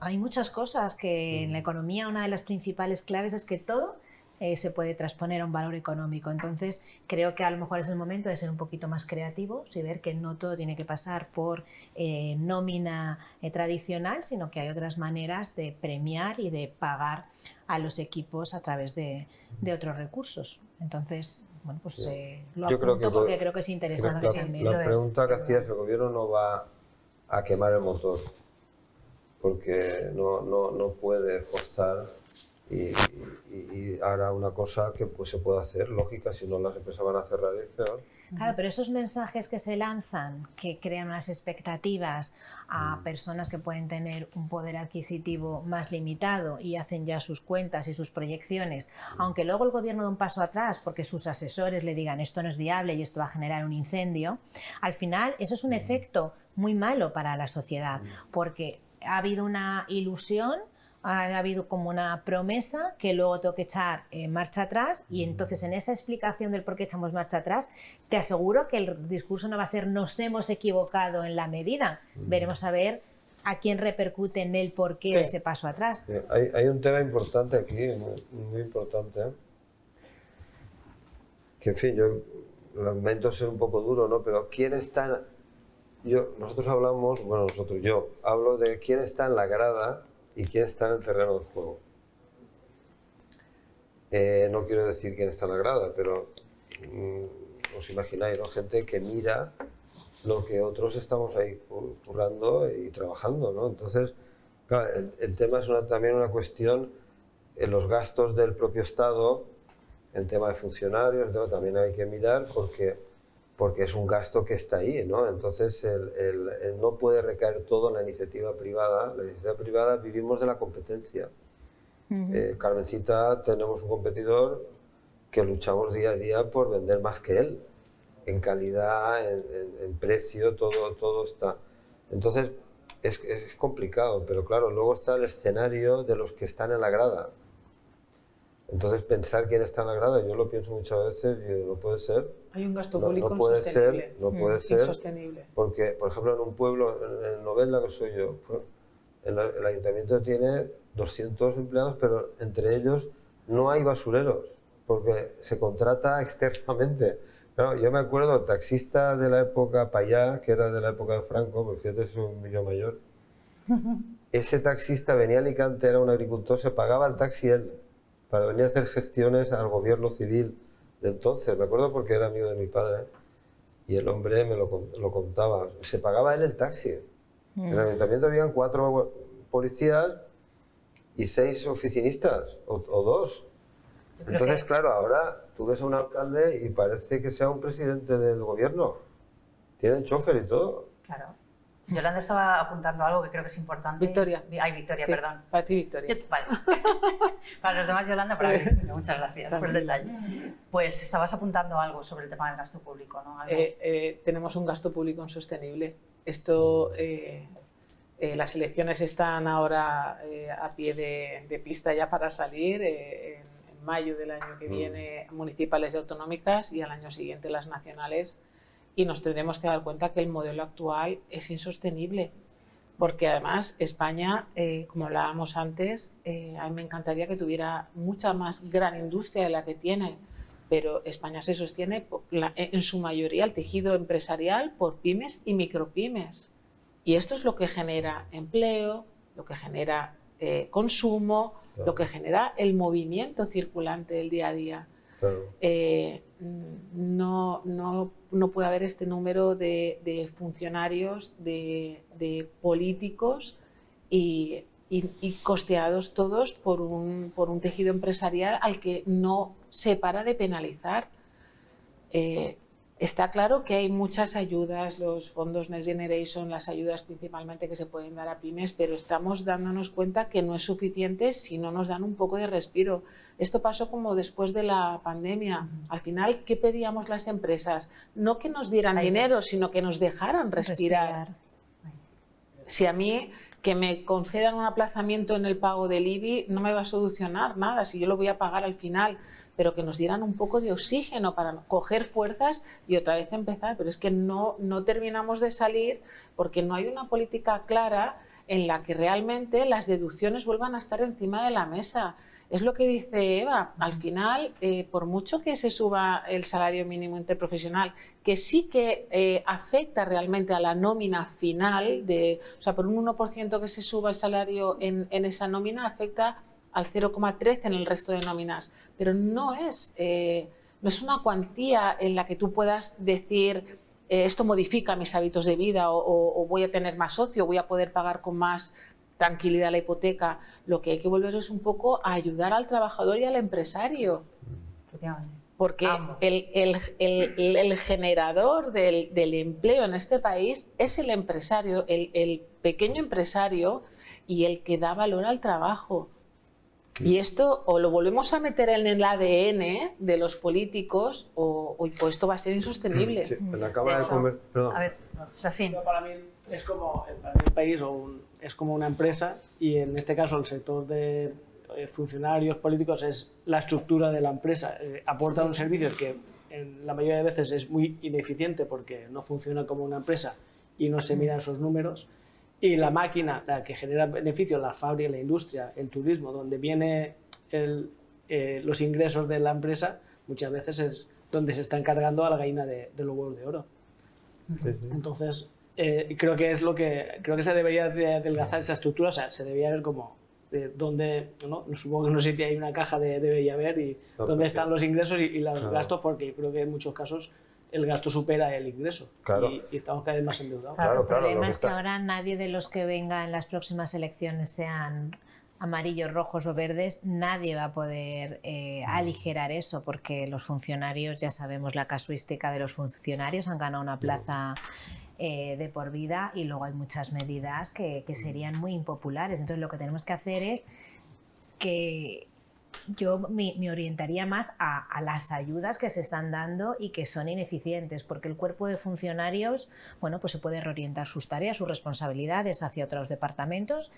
S5: Hay muchas cosas que en la economía una de las principales claves es que todo eh, se puede transponer a un valor económico. Entonces, creo que a lo mejor es el momento de ser un poquito más creativos y ver que no todo tiene que pasar por eh, nómina eh, tradicional, sino que hay otras maneras de premiar y de pagar a los equipos a través de, otros recursos. Entonces, bueno, pues lo apunto porque creo que es interesante
S2: la, La pregunta que hacía es, el gobierno no va a quemar el motor porque no, no, no puede forzar y, y, hará una cosa que pues, se puede hacer, lógica, si no las empresas van a cerrar y peor.
S5: Claro, pero esos mensajes que se lanzan, que crean unas expectativas a mm. personas que pueden tener un poder adquisitivo más limitado y hacen ya sus cuentas y sus proyecciones, mm. aunque luego el gobierno da un paso atrás porque sus asesores le digan esto no es viable y esto va a generar un incendio, al final eso es un mm. efecto muy malo para la sociedad, porque ha habido una ilusión ha habido como una promesa que luego tengo que echar en marcha atrás y mm. entonces en esa explicación del por qué echamos marcha atrás, te aseguro que el discurso no va a ser nos hemos equivocado en la medida. Mm. Veremos a ver a quién repercute en el porqué de ese paso atrás.
S2: hay, un tema importante aquí, muy, importante, que en fin, yo lamento ser un poco duro, ¿no? Pero ¿quién está... Yo, nosotros hablamos, bueno, nosotros, yo hablo de quién está en la grada y quién está en el terreno del juego. Eh, no quiero decir quién está en la grada, pero mm, os imagináis, ¿no? Gente que mira lo que otros estamos ahí currando y trabajando, ¿no? Entonces, claro, el, tema es también una cuestión en los gastos del propio Estado, el tema de funcionarios, también hay que mirar porque, porque es un gasto que está ahí, ¿no? Entonces, el, no puede recaer todo en la iniciativa privada. La iniciativa privada vivimos de la competencia. Eh, Carmencita, tenemos un competidor que luchamos día a día por vender más que él en calidad, en, precio, todo, todo está. Entonces, es, es, complicado, pero claro, luego está el escenario de los que están en la grada. Entonces, pensar quién está en la grada, yo lo pienso muchas veces y no puede ser.
S4: Hay un gasto público
S2: no, puede
S4: ser,
S2: no puede mm, ser, Porque, por ejemplo, en un pueblo, en, Novela, que soy yo, pues, el, el ayuntamiento tiene 200 empleados, pero entre ellos no hay basureros, porque se contrata externamente. Yo me acuerdo, el taxista de la época Payá, que era de la época de Franco, porque fíjate, es un millón mayor. Ese taxista venía a Alicante, era un agricultor, se pagaba el taxi él, para venir a hacer gestiones al gobierno civil de entonces. Me acuerdo porque era amigo de mi padre y el hombre me lo, contaba. Se pagaba él el taxi. En el mm. ayuntamiento habían cuatro policías y seis oficinistas, o, o dos. Entonces, claro, ahora tú ves a un alcalde y parece que sea un presidente del gobierno. Tienen chofer y todo.
S1: Claro. Yolanda estaba apuntando algo que creo que es importante.
S4: Victoria.
S1: Ay, Victoria, perdón.
S4: Para ti, Victoria.
S1: Vale. para los demás, Yolanda, para mí. Muchas gracias por el detalle. Pues estabas apuntando algo sobre el tema del gasto público, ¿no?
S4: Eh, eh, tenemos un gasto público insostenible. Esto, eh, las elecciones están ahora a pie de, de, pista ya para salir. En, mayo del año que mm. viene municipales y autonómicas y al año siguiente las nacionales y nos tendremos que dar cuenta que el modelo actual es insostenible porque además España, eh, como hablábamos antes, eh, a mí me encantaría que tuviera mucha más gran industria de la que tiene, pero España se sostiene en su mayoría el tejido empresarial por pymes y micropymes. Y esto es lo que genera empleo, lo que genera eh, consumo, lo que genera el movimiento circulante del día a día. Eh, no, no, no, puede haber este número de, funcionarios, de, políticos y, costeados todos por un, por un, tejido empresarial al que no se para de penalizar. Eh, Está claro que hay muchas ayudas, los fondos Next Generation, las ayudas principalmente que se pueden dar a pymes, pero estamos dándonos cuenta que no es suficiente si no nos dan un poco de respiro. Esto pasó como después de la pandemia. Al final, ¿qué pedíamos las empresas? No que nos dieran dinero, sino que nos dejaran respirar. Si a mí que me concedan un aplazamiento en el pago del IBI no me va a solucionar nada, si yo lo voy a pagar al final pero que nos dieran un poco de oxígeno para coger fuerzas y otra vez empezar. Pero es que no, no terminamos de salir porque no hay una política clara en la que realmente las deducciones vuelvan a estar encima de la mesa. Es lo que dice Eva, al final, eh, por mucho que se suba el salario mínimo interprofesional, que sí que eh, afecta realmente a la nómina final, de, o sea, por un 1% que se suba el salario en, esa nómina, afecta al 0,13 en el resto de nóminas, pero no es, eh, no es una cuantía en la que tú puedas decir esto modifica mis hábitos de vida o, voy a tener más ocio, voy a poder pagar con más tranquilidad a la hipoteca, lo que hay que volver es un poco a ayudar al trabajador y al empresario. Porque el, el, el, el, generador del, del, empleo en este país es el empresario, el, pequeño empresario y el que da valor al trabajo. Y esto o lo volvemos a meter en el ADN de los políticos o, o esto va a ser insostenible.
S2: Sí, en la Cámara de, Comercio. Perdón.
S1: A ver, Serafín.
S3: Para mí es como el país o un, es como una empresa y en este caso el sector de eh, funcionarios políticos es la estructura de la empresa. Eh, aporta un servicio que en la mayoría de veces es muy ineficiente porque no funciona como una empresa y no se miran esos números y la máquina, la que genera beneficios, la fábrica, la industria, el turismo, donde vienen eh, los ingresos de la empresa, muchas veces es donde se está encargando a la gallina de, los huevos de oro. Entonces, eh, creo que es lo que creo que se debería de adelgazar esa estructura, o sea, se debería ver como de dónde, ¿no? supongo que en un sitio hay una caja de, debería haber y dónde están los ingresos y, los gastos, porque creo que en muchos casos el gasto supera el ingreso. Y, estamos cada vez más endeudados.
S5: Claro, el problema es que ahora nadie de los que venga en las próximas elecciones sean amarillos, rojos o verdes, nadie va a poder eh, aligerar eso, porque los funcionarios, ya sabemos la casuística de los funcionarios, han ganado una plaza eh, de por vida y luego hay muchas medidas que, que serían muy impopulares. Entonces lo que tenemos que hacer es que yo me, orientaría más a, las ayudas que se están dando y que son ineficientes, porque el cuerpo de funcionarios, bueno, pues se puede reorientar sus tareas, sus responsabilidades hacia otros departamentos,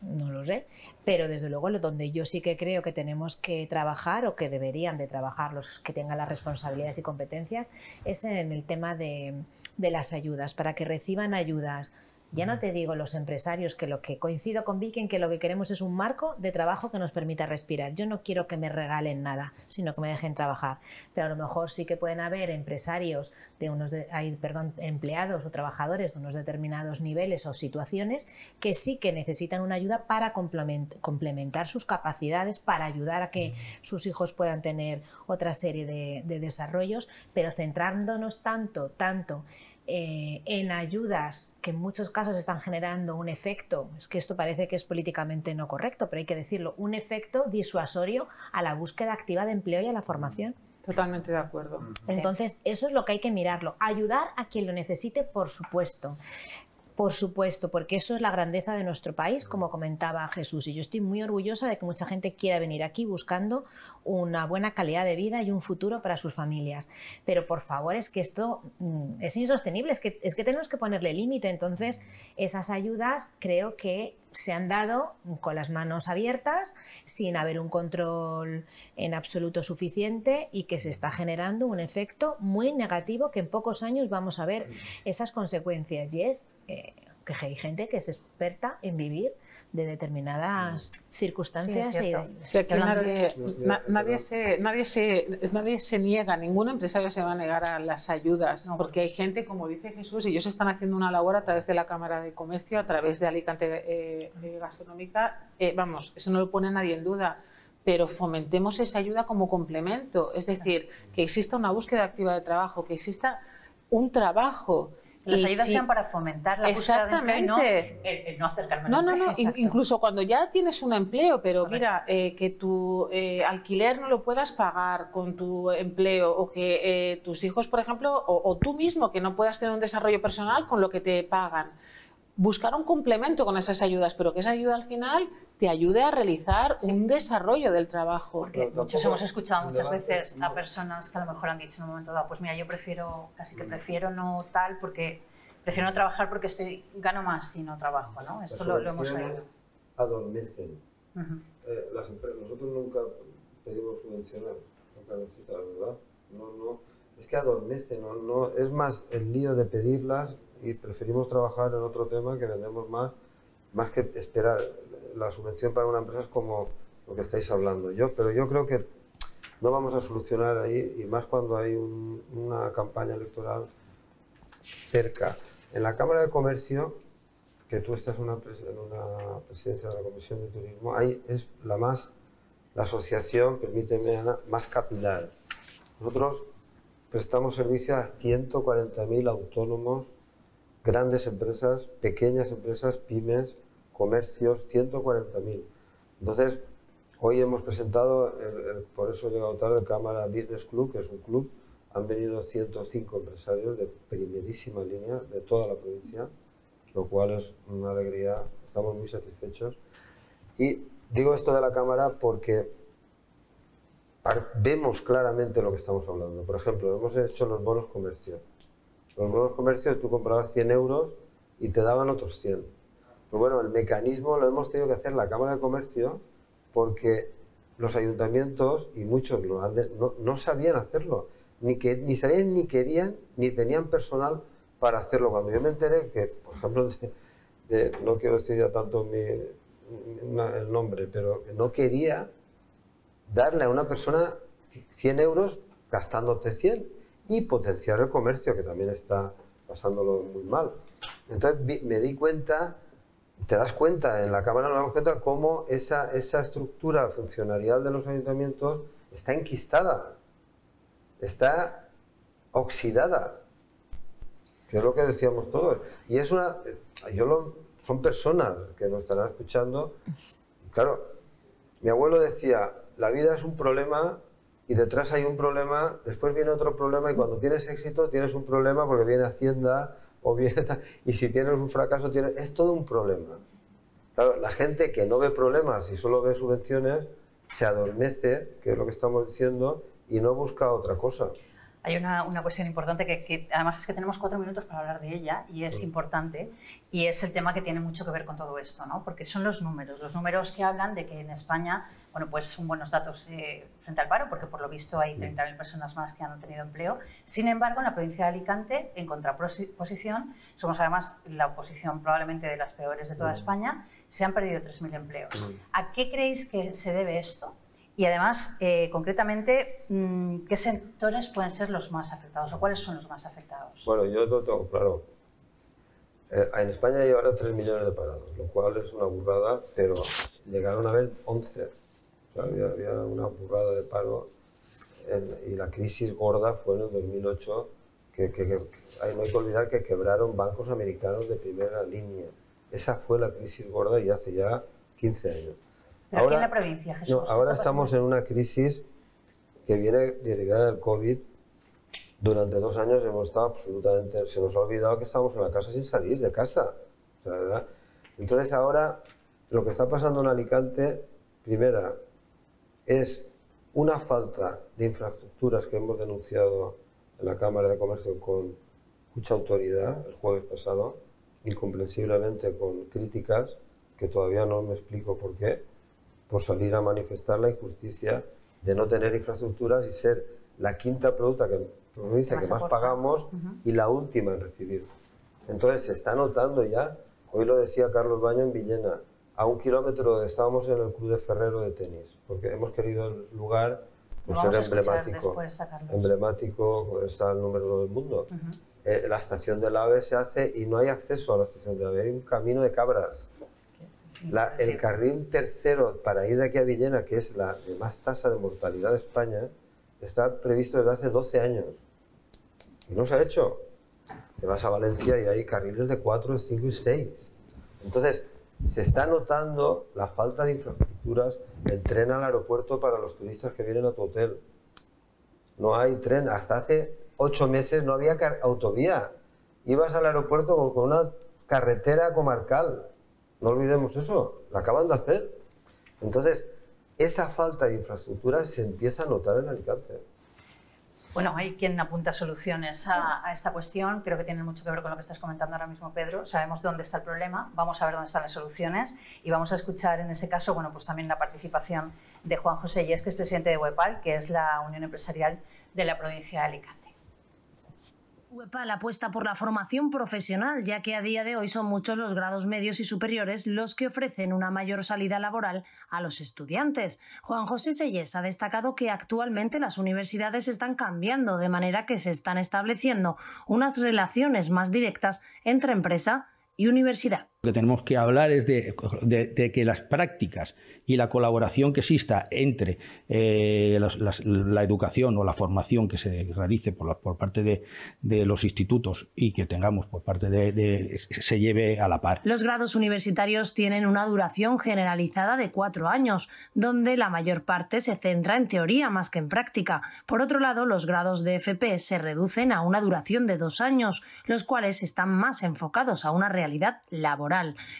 S5: no lo sé, pero desde luego donde yo sí que creo que tenemos que trabajar o que deberían de trabajar los que tengan las responsabilidades y competencias es en el tema de las ayudas, para que reciban ayudas ya no te digo los empresarios que lo que coincido con Vicky en que lo que queremos es un marco de trabajo que nos permita respirar. Yo no quiero que me regalen nada, sino que me dejen trabajar. Pero a lo mejor sí que pueden haber empresarios de unos hay, perdón, empleados o trabajadores de unos determinados niveles o situaciones que sí que necesitan una ayuda para complementar sus capacidades, para ayudar a que sus hijos puedan tener otra serie de, de desarrollos, pero centrándonos tanto, tanto eh, en ayudas que en muchos casos están generando un efecto, es que esto parece que es políticamente no correcto, pero hay que decirlo, un efecto disuasorio a la búsqueda activa de empleo y a la formación.
S4: Totalmente de acuerdo.
S5: Entonces, eso es lo que hay que mirarlo. Ayudar a quien lo necesite, por supuesto. Por supuesto, porque eso es la grandeza de nuestro país, como comentaba Jesús. Y yo estoy muy orgullosa de que mucha gente quiera venir aquí buscando una buena calidad de vida y un futuro para sus familias. Pero por favor, es que esto mm, es insostenible, es que, es que tenemos que ponerle límite. Entonces, esas ayudas creo que se han dado con las manos abiertas, sin haber un control en absoluto suficiente y que se está generando un efecto muy negativo que en pocos años vamos a ver esas consecuencias. Y es eh, que hay gente que es experta en vivir de determinadas circunstancias.
S4: y nadie, nadie, se, nadie, se, nadie se niega, ningún empresario se va a negar a las ayudas, porque hay gente, como dice Jesús, y ellos están haciendo una labor a través de la Cámara de Comercio, a través de Alicante eh, eh, Gastronómica, eh, vamos, eso no lo pone nadie en duda pero fomentemos esa ayuda como complemento, es decir, que exista una búsqueda activa de trabajo, que exista un trabajo
S1: las ayudas sean para fomentar la búsqueda de empleo no, no acercarme
S4: No, no, no, incluso cuando ya tienes un empleo, pero mira, eh, que tu eh, alquiler no lo puedas pagar con tu empleo o que eh, tus hijos, por ejemplo, o, tú mismo, que no puedas tener un desarrollo personal con lo que te pagan. Buscar un complemento con esas ayudas, pero que esa ayuda al final te ayude a realizar un desarrollo del trabajo.
S1: Porque muchos hemos escuchado muchas veces a personas que a lo mejor han dicho en un momento dado, pues mira, yo prefiero, casi que prefiero no tal, porque prefiero no trabajar porque estoy, gano más si no trabajo, ¿no? Esto lo, hemos oído.
S2: Adormecen. Eh, las empresas, nosotros nunca pedimos subvenciones, nunca necesitas, ¿verdad? No, no, es que adormecen, no, no, es más el lío de pedirlas y preferimos trabajar en otro tema que vendemos más, más que esperar la subvención para una empresa es como lo que estáis hablando. Yo, pero yo creo que no vamos a solucionar ahí, y más cuando hay una campaña electoral cerca. En la Cámara de Comercio, que tú estás en una, presidencia de la Comisión de Turismo, ahí es la más, la asociación, permíteme Ana, más capital. Nosotros prestamos servicio a 140.000 autónomos, grandes empresas, pequeñas empresas, pymes, comercios, 140.000. Entonces, hoy hemos presentado, por eso he llegado tarde, el Cámara Business Club, que es un club. Han venido 105 empresarios de primerísima línea de toda la provincia, lo cual es una alegría, estamos muy satisfechos. Y digo esto de la Cámara porque vemos claramente lo que estamos hablando. Por ejemplo, hemos hecho los bonos comercios. Los bonos comercios tú comprabas 100 euros y te daban otros 100. Pues bueno, el mecanismo lo hemos tenido que hacer la Cámara de Comercio porque los ayuntamientos, y muchos lo no, sabían hacerlo, ni, que, ni sabían ni querían, ni tenían personal para hacerlo. Cuando yo me enteré que, por ejemplo, no quiero decir ya tanto el nombre, pero no quería darle a una persona 100 euros gastándote 100 y potenciar el comercio, que también está pasándolo muy mal. Entonces me di cuenta, te das cuenta, en la Cámara nos damos cuenta cómo esa, esa estructura funcionarial de los ayuntamientos está enquistada, está oxidada, que es lo que decíamos todos. Y es una, yo lo, son personas que nos estarán escuchando. Claro, mi abuelo decía, la vida es un problema y detrás hay un problema, después viene otro problema y cuando tienes éxito tienes un problema porque viene Hacienda o viene... Y si tienes un fracaso, tienes, es todo un problema. Claro, la gente que no ve problemas y solo ve subvenciones se adormece, que es lo que estamos diciendo, y no busca otra cosa.
S1: Hay una, una cuestión importante que, que, además es que tenemos cuatro minutos para hablar de ella y es importante y es el tema que tiene mucho que ver con todo esto, ¿no? porque son los números, los números que hablan de que en España bueno, pues son buenos datos eh, frente al paro, porque por lo visto hay 30.000 personas más que han tenido empleo. Sin embargo, en la provincia de Alicante, en contraposición, somos además la oposición probablemente de las peores de toda España, se han perdido 3.000 empleos. ¿A qué creéis que se debe esto? Y además, eh, concretamente, mm, ¿qué sectores pueden ser los más afectados o cuáles son los más afectados?
S2: Bueno, yo lo tengo claro. Eh, en España hay ahora 3 millones de parados, lo cual es una burrada, pero llegaron a haber 11 había, una burrada de paro y la crisis gorda fue en el 2008, que, que, no hay que olvidar que quebraron bancos americanos de primera línea. Esa fue la crisis gorda y hace ya 15 años.
S1: Pero ahora, aquí en la provincia, Jesús,
S2: no, ahora estamos en una crisis que viene derivada del COVID. Durante dos años hemos estado absolutamente... Se nos ha olvidado que estábamos en la casa sin salir de casa. Entonces ahora lo que está pasando en Alicante, primera, es una falta de infraestructuras que hemos denunciado en la Cámara de Comercio con mucha autoridad el jueves pasado, incomprensiblemente con críticas que todavía no me explico por qué, por salir a manifestar la injusticia de no tener infraestructuras y ser la quinta producta que, provincia que más pagamos y la última en recibir. Entonces se está notando ya, hoy lo decía Carlos Baño en Villena, a un kilómetro estábamos en el Club de Ferrero de tenis, porque hemos querido el lugar por ser emblemático. Emblemático, está el número uno del mundo. Eh, la estación del AVE se hace y no hay acceso a la estación del AVE, hay un camino de cabras. El carril tercero para ir de aquí a Villena, que es la de más tasa de mortalidad de España, está previsto desde hace 12 años. Y no se ha hecho. Te vas a Valencia y hay carriles de 4, 5 y 6. Entonces, se está notando la falta de infraestructuras, el tren al aeropuerto para los turistas que vienen a tu hotel. No hay tren. Hasta hace ocho meses no había autovía. Ibas al aeropuerto con, una carretera comarcal. No olvidemos eso. La acaban de hacer. Entonces, esa falta de infraestructura se empieza a notar en Alicante.
S1: Bueno, hay quien apunta soluciones a, esta cuestión. Creo que tiene mucho que ver con lo que estás comentando ahora mismo, Pedro. Sabemos dónde está el problema, vamos a ver dónde están las soluciones y vamos a escuchar en este caso, bueno, pues también la participación de Juan José Yes, que es presidente de WEPAL, que es la Unión Empresarial de la provincia de Alicante.
S7: UEPAL apuesta por la formación profesional, ya que a día de hoy son muchos los grados medios y superiores los que ofrecen una mayor salida laboral a los estudiantes. Juan José Selles ha destacado que actualmente las universidades están cambiando de manera que se están estableciendo unas relaciones más directas entre empresa y universidad.
S8: Lo que tenemos que hablar es de, que las prácticas y la colaboración que exista entre eh, la educación o la formación que se realice por, por parte de, los institutos y que tengamos por parte de, se lleve a la par.
S7: Los grados universitarios tienen una duración generalizada de cuatro años, donde la mayor parte se centra en teoría más que en práctica. Por otro lado, los grados de FP se reducen a una duración de dos años, los cuales están más enfocados a una realidad laboral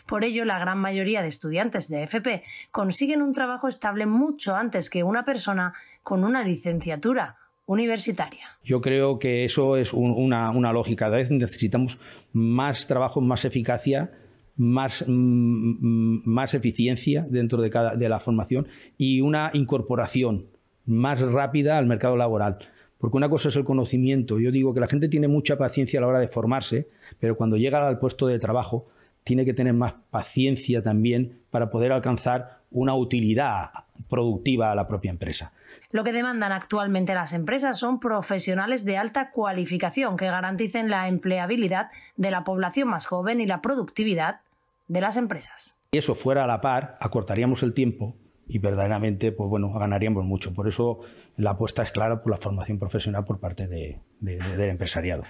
S7: por ello, la gran mayoría de estudiantes de FP consiguen un trabajo estable mucho antes que una persona con una licenciatura universitaria.
S8: Yo creo que eso es una, lógica. Cada vez necesitamos más trabajo, más eficacia, más, mm, mm, más eficiencia dentro de, cada, de la formación y una incorporación más rápida al mercado laboral. Porque una cosa es el conocimiento. Yo digo que la gente tiene mucha paciencia a la hora de formarse, pero cuando llega al puesto de trabajo tiene que tener más paciencia también para poder alcanzar una utilidad productiva a la propia empresa.
S7: Lo que demandan actualmente las empresas son profesionales de alta cualificación que garanticen la empleabilidad de la población más joven y la productividad de las empresas.
S8: Si eso fuera a la par, acortaríamos el tiempo y verdaderamente pues bueno, ganaríamos mucho. Por eso la apuesta es clara por la formación profesional por parte del empresariado.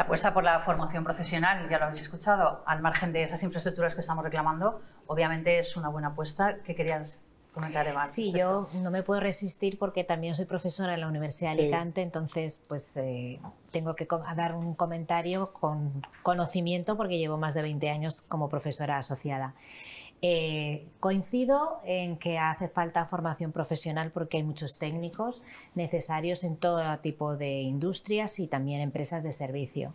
S1: La apuesta por la formación profesional, ya lo habéis escuchado, al margen de esas infraestructuras que estamos reclamando, obviamente es una buena apuesta. ¿Qué querías comentar, Eva?
S5: Sí, yo no me puedo resistir porque también soy profesora en la Universidad de Alicante, entonces pues eh, tengo que dar un comentario con conocimiento porque llevo más de 20 años como profesora asociada. Eh, coincido en que hace falta formación profesional porque hay muchos técnicos necesarios en todo tipo de industrias y también empresas de servicio,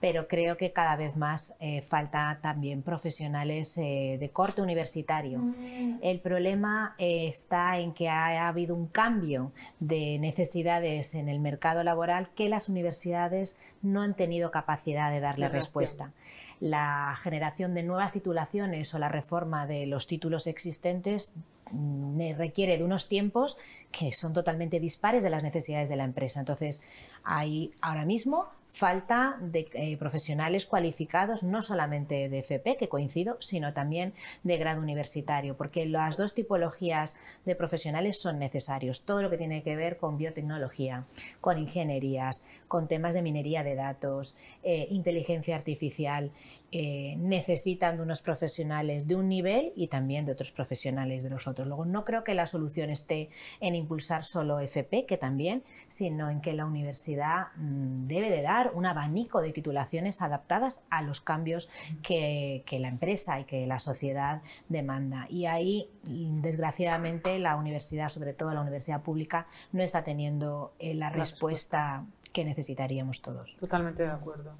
S5: pero creo que cada vez más eh, falta también profesionales eh, de corte universitario. Mm. El problema está en que ha, habido un cambio de necesidades en el mercado laboral que las universidades no han tenido capacidad de darle respuesta la generación de nuevas titulaciones o la reforma de los títulos existentes mm, requiere de unos tiempos que son totalmente dispares de las necesidades de la empresa. Entonces, hay ahora mismo falta de eh, profesionales cualificados, no solamente de FP, que coincido, sino también de grado universitario, porque las dos tipologías de profesionales son necesarios. Todo lo que tiene que ver con biotecnología, con ingenierías, con temas de minería de datos, eh, inteligencia artificial, eh, necesitan de unos profesionales de un nivel y también de otros profesionales de los otros. Luego, no creo que la solución esté en impulsar solo FP, que también, sino en que la universidad mm, debe de dar un abanico de titulaciones adaptadas a los cambios que, la empresa y que la sociedad demanda. Y ahí, desgraciadamente, la universidad, sobre todo la universidad pública, no está teniendo eh, la respuesta que necesitaríamos todos.
S4: Totalmente de acuerdo.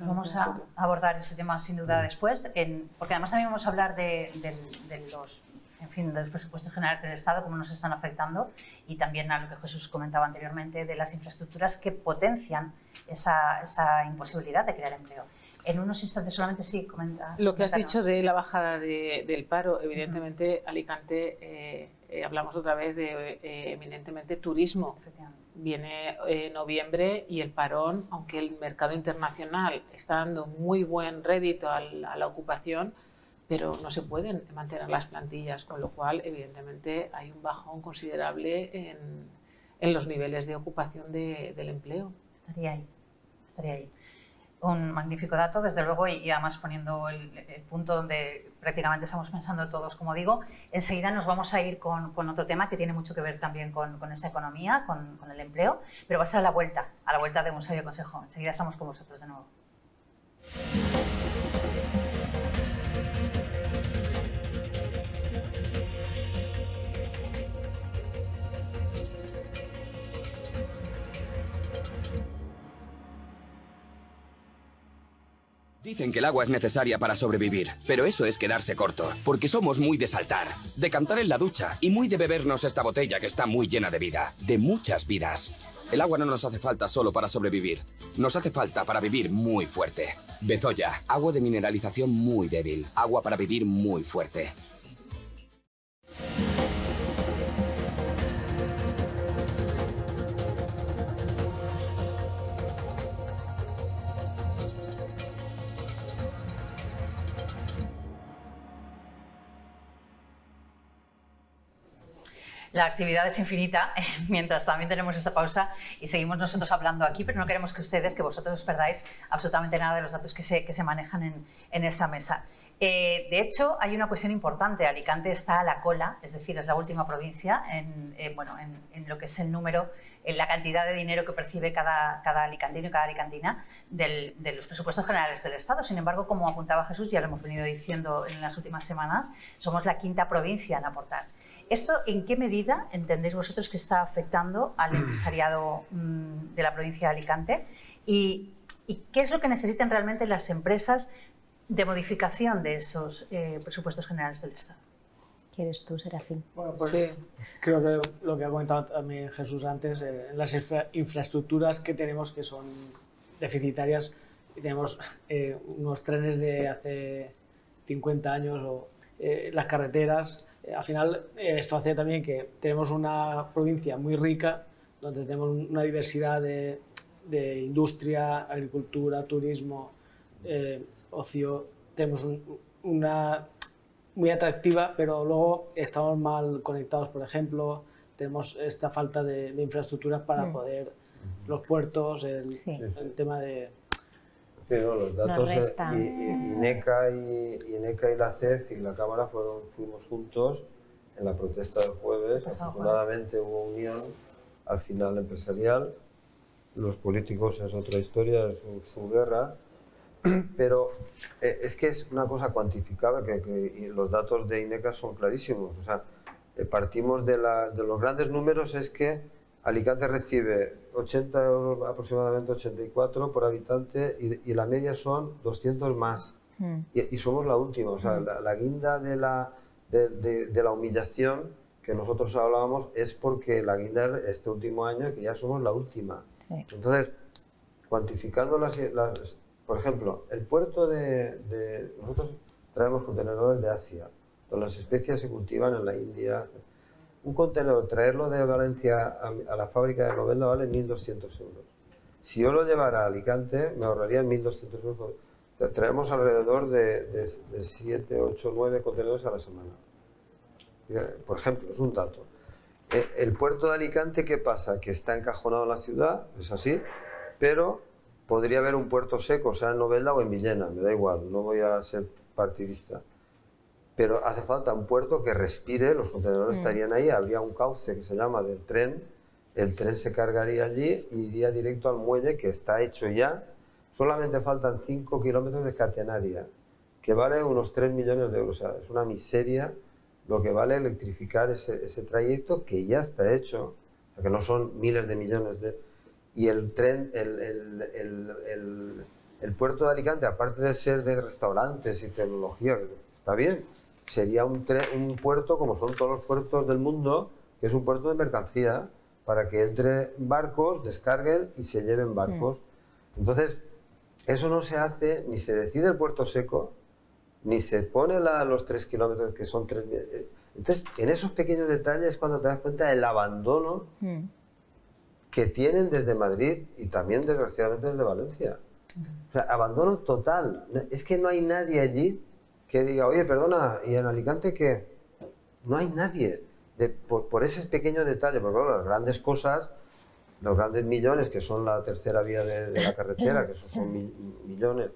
S1: Vamos a abordar ese tema sin duda después, porque además también vamos a hablar de, los en fin, de los presupuestos generales del Estado, cómo nos están afectando, y también a lo que Jesús comentaba anteriormente, de las infraestructuras que potencian esa, imposibilidad de crear empleo. En unos instantes solamente sí, comenta.
S4: Lo que has dicho de la bajada del paro, evidentemente Alicante, eh, eh, hablamos otra vez de eh, eminentemente turismo. Viene noviembre y el parón, aunque el mercado internacional está dando muy buen rédito a la ocupación, pero no se pueden mantener las plantillas, con lo cual, evidentemente, hay un bajón considerable en, en los niveles de ocupación de, del empleo.
S1: Estaría ahí, estaría ahí. Un magnífico dato, desde luego, y, además poniendo el, punto donde prácticamente estamos pensando todos, como digo. Enseguida nos vamos a ir con, otro tema que tiene mucho que ver también con, esta economía, con, el empleo, pero va a ser a la vuelta, a la vuelta de un sabio consejo. Enseguida estamos con vosotros de nuevo.
S9: Dicen que el agua es necesaria para sobrevivir, pero eso es quedarse corto, porque somos muy de saltar, de cantar en la ducha y muy de bebernos esta botella que está muy llena de vida, de muchas vidas. El agua no nos hace falta solo para sobrevivir, nos hace falta para vivir muy fuerte. Bezoya, agua de mineralización muy débil, agua para vivir muy fuerte.
S1: La actividad es infinita, mientras también tenemos esta pausa y seguimos nosotros hablando aquí, pero no queremos que ustedes, que vosotros os perdáis absolutamente nada de los datos que se, que se manejan en, en esta mesa. Eh, de hecho, hay una cuestión importante. Alicante está a la cola, es decir, es la última provincia en, eh, bueno, en, lo que es el número, en la cantidad de dinero que percibe cada, cada alicantino y cada alicantina de los presupuestos generales del Estado. Sin embargo, como apuntaba Jesús, ya lo hemos venido diciendo en las últimas semanas, somos la quinta provincia en aportar. ¿Esto en qué medida entendéis vosotros que está afectando al empresariado mm, de la provincia de Alicante? ¿Y, ¿Y qué es lo que necesitan realmente las empresas de modificación de esos eh, presupuestos generales del Estado.
S5: ¿Quieres tú, Serafín?
S3: Bueno, pues creo que lo que ha comentado también Jesús antes, eh, las infraestructuras que tenemos que son deficitarias y tenemos eh, unos trenes de hace 50 años o las carreteras. Al final, esto hace también que tenemos una provincia muy rica donde tenemos una diversidad de, de industria, agricultura, turismo, ocio, tenemos una muy atractiva, pero luego estamos mal conectados, por ejemplo, tenemos esta falta de, infraestructuras para mm. poder, los puertos, el, tema de...
S2: Pero los datos, eh, y, INECA, y, INECA y la CEF y la Cámara fueron, fuimos juntos en la protesta del jueves. Pues Afortunadamente hubo unión al final empresarial. Los políticos es otra historia, es su guerra pero eh, es que es una cosa cuantificable, que, los datos de INECA son clarísimos. O sea, eh, partimos de, los grandes números, es que Alicante recibe 80 euros, aproximadamente 84 por habitante, y, la media son 200 más. Mm. Y, somos la última, o sea, mm. la, guinda de la, de, la humillación que nosotros hablábamos es porque la guinda este último año que ya somos la última. Entonces, cuantificando las, las, por ejemplo, el puerto de, Nosotros traemos contenedores de Asia. Todas las especies se cultivan en la India. Un contenedor, traerlo de Valencia a, la fábrica de Novelda vale 1.200 euros. Si yo lo llevara a Alicante, me ahorraría 1.200 euros. Traemos alrededor de, de, 7, 8, 9 contenedores a la semana. Por ejemplo, es un dato. Eh, el puerto de Alicante, ¿qué pasa? Que está encajonado en la ciudad, es así, pero podría haber un puerto seco, sea en Novelda o en Villena, me da igual, no voy a ser partidista. Pero hace falta un puerto que respire, los contenedores mm. estarían ahí, habría un cauce que se llama del tren, el tren se cargaría allí y iría directo al muelle que está hecho ya. Solamente faltan 5 kilómetros de catenaria, que vale unos 3 millones de euros. O sea, es una miseria lo que vale electrificar ese, ese trayecto que ya está hecho, o sea, que no son miles de millones de y el tren, el, el, el, el, puerto de Alicante, aparte de ser de restaurantes y tecnología, está bien, sería un, un puerto como son todos los puertos del mundo, que es un puerto de mercancía, para que entre barcos, descarguen y se lleven barcos. Mm. Entonces, eso no se hace, ni se decide el puerto seco, ni se pone la, los tres kilómetros que son tres... Eh, entonces, en esos pequeños detalles cuando te das cuenta del abandono mm que tienen desde Madrid y también desgraciadamente desde Valencia. O sea, abandono total. Es que no hay nadie allí que diga, oye, perdona, ¿y en Alicante qué? No hay nadie. por, ese pequeño detalle, porque las grandes cosas, los grandes millones, que son la tercera vía de, la carretera, que esos son millones,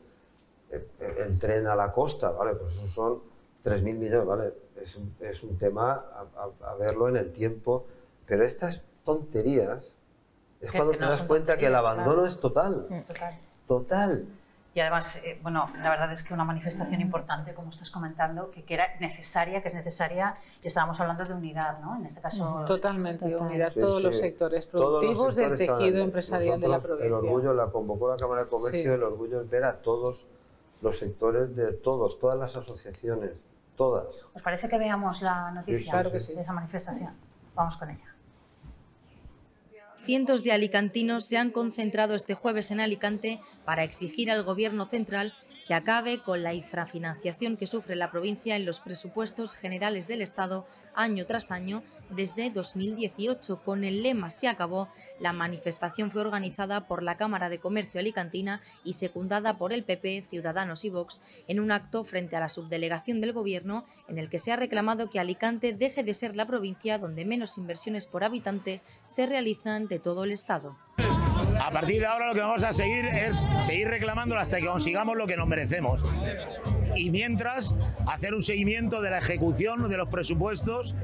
S2: eh, el, tren a la costa, ¿vale? Pues esos son 3.000 millones, ¿vale? Es un, es un tema a, a verlo en el tiempo, pero estas tonterías es cuando te das cuenta que el abandono es total. Mm. Total. Total.
S1: Y además, eh, bueno, la verdad es que una manifestación importante, como estás comentando, que, que, era necesaria, que es necesaria, y estábamos hablando de unidad, ¿no? En este caso.
S4: Totalmente, de unidad, todos los sectores productivos del tejido empresarial de la provincia.
S2: El orgullo la convocó la Cámara de Comercio, el orgullo es ver a todos los sectores de todos, todas las asociaciones, todas.
S1: ¿Os parece que veamos la noticia de esa manifestación? Vamos con ella.
S10: Cientos de alicantinos se han concentrado este jueves en Alicante para exigir al Gobierno central que acabe con la infrafinanciación que sufre la provincia en los presupuestos generales del Estado año tras año desde 2018. Con el lema Se acabó, la manifestación fue organizada por la Cámara de Comercio Alicantina y secundada por el PP, Ciudadanos y Vox en un acto frente a la subdelegación del Gobierno en el que se ha reclamado que Alicante deje de ser la provincia donde menos inversiones por habitante se realizan de todo el Estado.
S11: A partir de ahora lo que vamos a seguir es seguir reclamándolo hasta que consigamos lo que nos merecemos. Y mientras, hacer un seguimiento de la ejecución de los presupuestos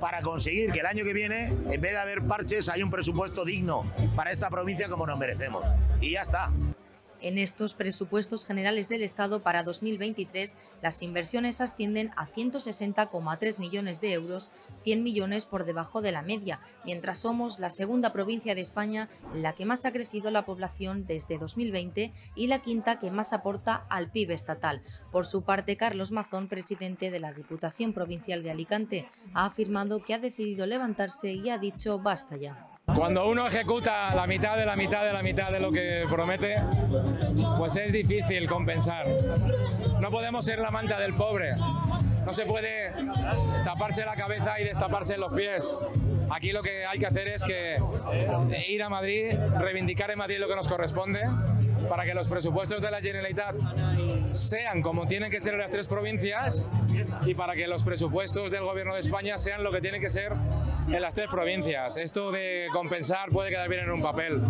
S11: para conseguir que el año que viene, en vez de haber parches, haya un presupuesto digno para esta provincia como nos merecemos. Y ya está.
S10: En estos presupuestos generales del Estado para 2023, las inversiones ascienden a 160,3 millones de euros, 100 millones por debajo de la media, mientras somos la segunda provincia de España en la que más ha crecido la población desde 2020 y la quinta que más aporta al PIB estatal. Por su parte, Carlos Mazón, presidente de la Diputación Provincial de Alicante, ha afirmado que ha decidido levantarse y ha dicho basta ya.
S12: Cuando uno ejecuta la mitad de la mitad de la mitad de lo que promete, pues es difícil compensar. No podemos ser la manta del pobre. No se puede taparse la cabeza y destaparse los pies. Aquí lo que hay que hacer es que ir a Madrid, reivindicar en Madrid lo que nos corresponde para que los presupuestos de la Generalitat sean como tienen que ser en las tres provincias y para que los presupuestos del Gobierno de España sean lo que tienen que ser en las tres provincias. Esto de compensar puede quedar bien en un papel,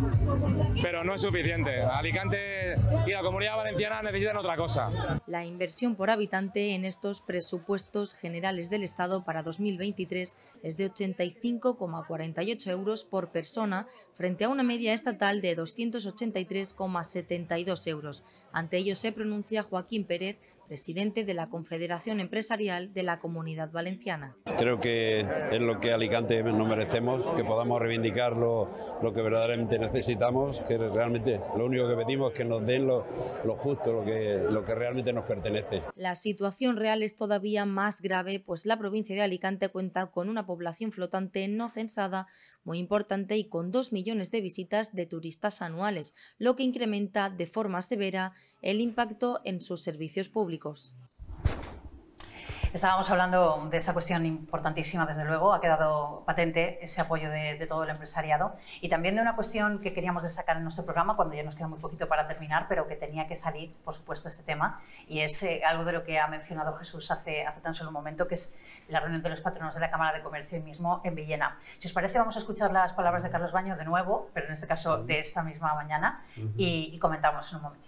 S12: pero no es suficiente. Alicante y la Comunidad Valenciana necesitan otra cosa.
S10: La inversión por habitante en estos presupuestos generales del Estado para 2023 es de 85,48 euros por persona frente a una media estatal de 283,72 euros. Ante ello se pronuncia Joaquín Pérez, presidente de la Confederación Empresarial de la Comunidad Valenciana.
S13: Creo que es lo que Alicante nos merecemos, que podamos reivindicar lo, que verdaderamente necesitamos, que realmente lo único que pedimos es que nos den lo, justo, lo que, lo que realmente nos pertenece.
S10: La situación real es todavía más grave, pues la provincia de Alicante cuenta con una población flotante no censada muy importante y con dos millones de visitas de turistas anuales, lo que incrementa de forma severa el impacto en sus servicios públicos.
S1: Estábamos hablando de esa cuestión importantísima, desde luego, ha quedado patente ese apoyo de, todo el empresariado y también de una cuestión que queríamos destacar en nuestro programa, cuando ya nos queda muy poquito para terminar, pero que tenía que salir, por supuesto, este tema, y es eh, algo de lo que ha mencionado Jesús hace, hace tan solo un momento, que es la reunión de los patronos de la Cámara de Comercio hoy mismo en Villena. Si os parece, vamos a escuchar las palabras de Carlos Baño de nuevo, pero en este caso de esta misma mañana, y, y comentamos en un momentito.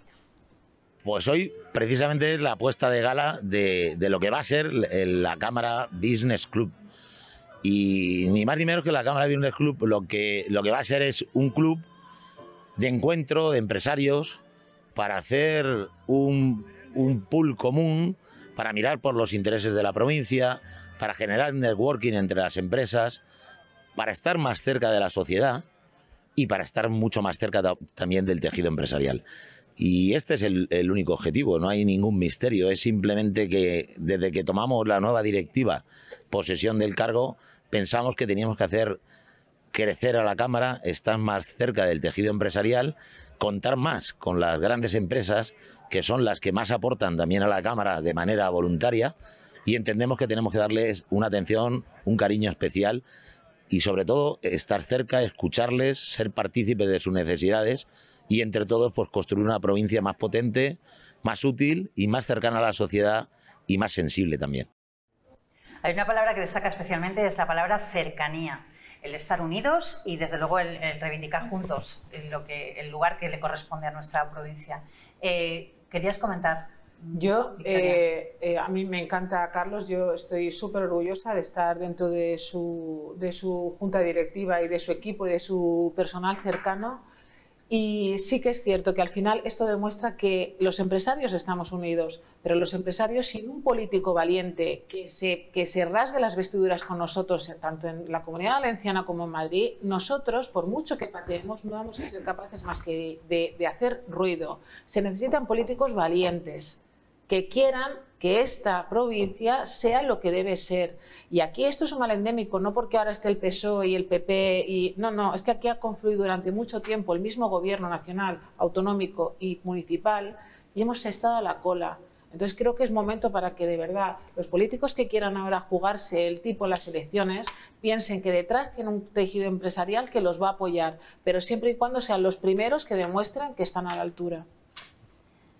S11: Pues hoy precisamente es la puesta de gala de, lo que va a ser la Cámara Business Club. Y ni más ni menos que la Cámara Business Club lo que, lo que va a ser es un club de encuentro de empresarios para hacer un, un pool común, para mirar por los intereses de la provincia, para generar networking entre las empresas, para estar más cerca de la sociedad y para estar mucho más cerca también del tejido empresarial. Y este es el, único objetivo, no hay ningún misterio, es simplemente que desde que tomamos la nueva directiva, posesión del cargo, pensamos que teníamos que hacer crecer a la Cámara, estar más cerca del tejido empresarial, contar más con las grandes empresas, que son las que más aportan también a la Cámara de manera voluntaria, y entendemos que tenemos que darles una atención, un cariño especial y sobre todo estar cerca, escucharles, ser partícipes de sus necesidades y entre todos pues construir una provincia más potente, más útil y más cercana a la sociedad y más sensible también.
S1: Hay una palabra que destaca especialmente, es la palabra cercanía. El estar unidos y desde luego el, reivindicar juntos lo que, el lugar que le corresponde a nuestra provincia. Eh, ¿Querías comentar?
S4: Yo, eh, eh, a mí me encanta Carlos, yo estoy súper orgullosa de estar dentro de su, de su junta directiva y de su equipo y de su personal cercano y sí que es cierto que al final esto demuestra que los empresarios estamos unidos, pero los empresarios sin un político valiente que se, que se rasgue las vestiduras con nosotros, tanto en la comunidad valenciana como en Madrid, nosotros, por mucho que pateemos, no vamos a ser capaces más que de, de hacer ruido. Se necesitan políticos valientes que quieran que esta provincia sea lo que debe ser. Y aquí esto es un mal endémico, no porque ahora esté el PSOE y el PP, y no, no, es que aquí ha confluido durante mucho tiempo el mismo gobierno nacional, autonómico y municipal y hemos estado a la cola. Entonces creo que es momento para que de verdad los políticos que quieran ahora jugarse el tipo en las elecciones piensen que detrás tiene un tejido empresarial que los va a apoyar, pero siempre y cuando sean los primeros que demuestren que están a la altura.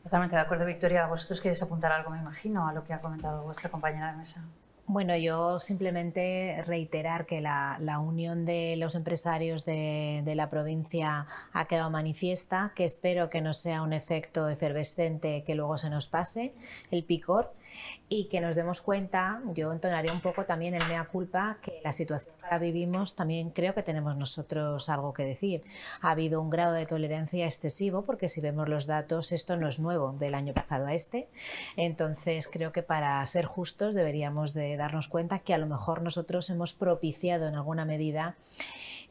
S1: Totalmente de acuerdo, Victoria. Vosotros queréis apuntar algo, me imagino, a lo que ha comentado vuestra compañera de mesa.
S5: Bueno, yo simplemente reiterar que la, unión de los empresarios de, de, la provincia ha quedado manifiesta, que espero que no sea un efecto efervescente que luego se nos pase el picor y que nos demos cuenta, yo entonaría un poco también el mea culpa, que la situación que ahora vivimos también creo que tenemos nosotros algo que decir. Ha habido un grado de tolerancia excesivo, porque si vemos los datos, esto no es nuevo del año pasado a este. Entonces creo que para ser justos deberíamos de darnos cuenta que a lo mejor nosotros hemos propiciado en alguna medida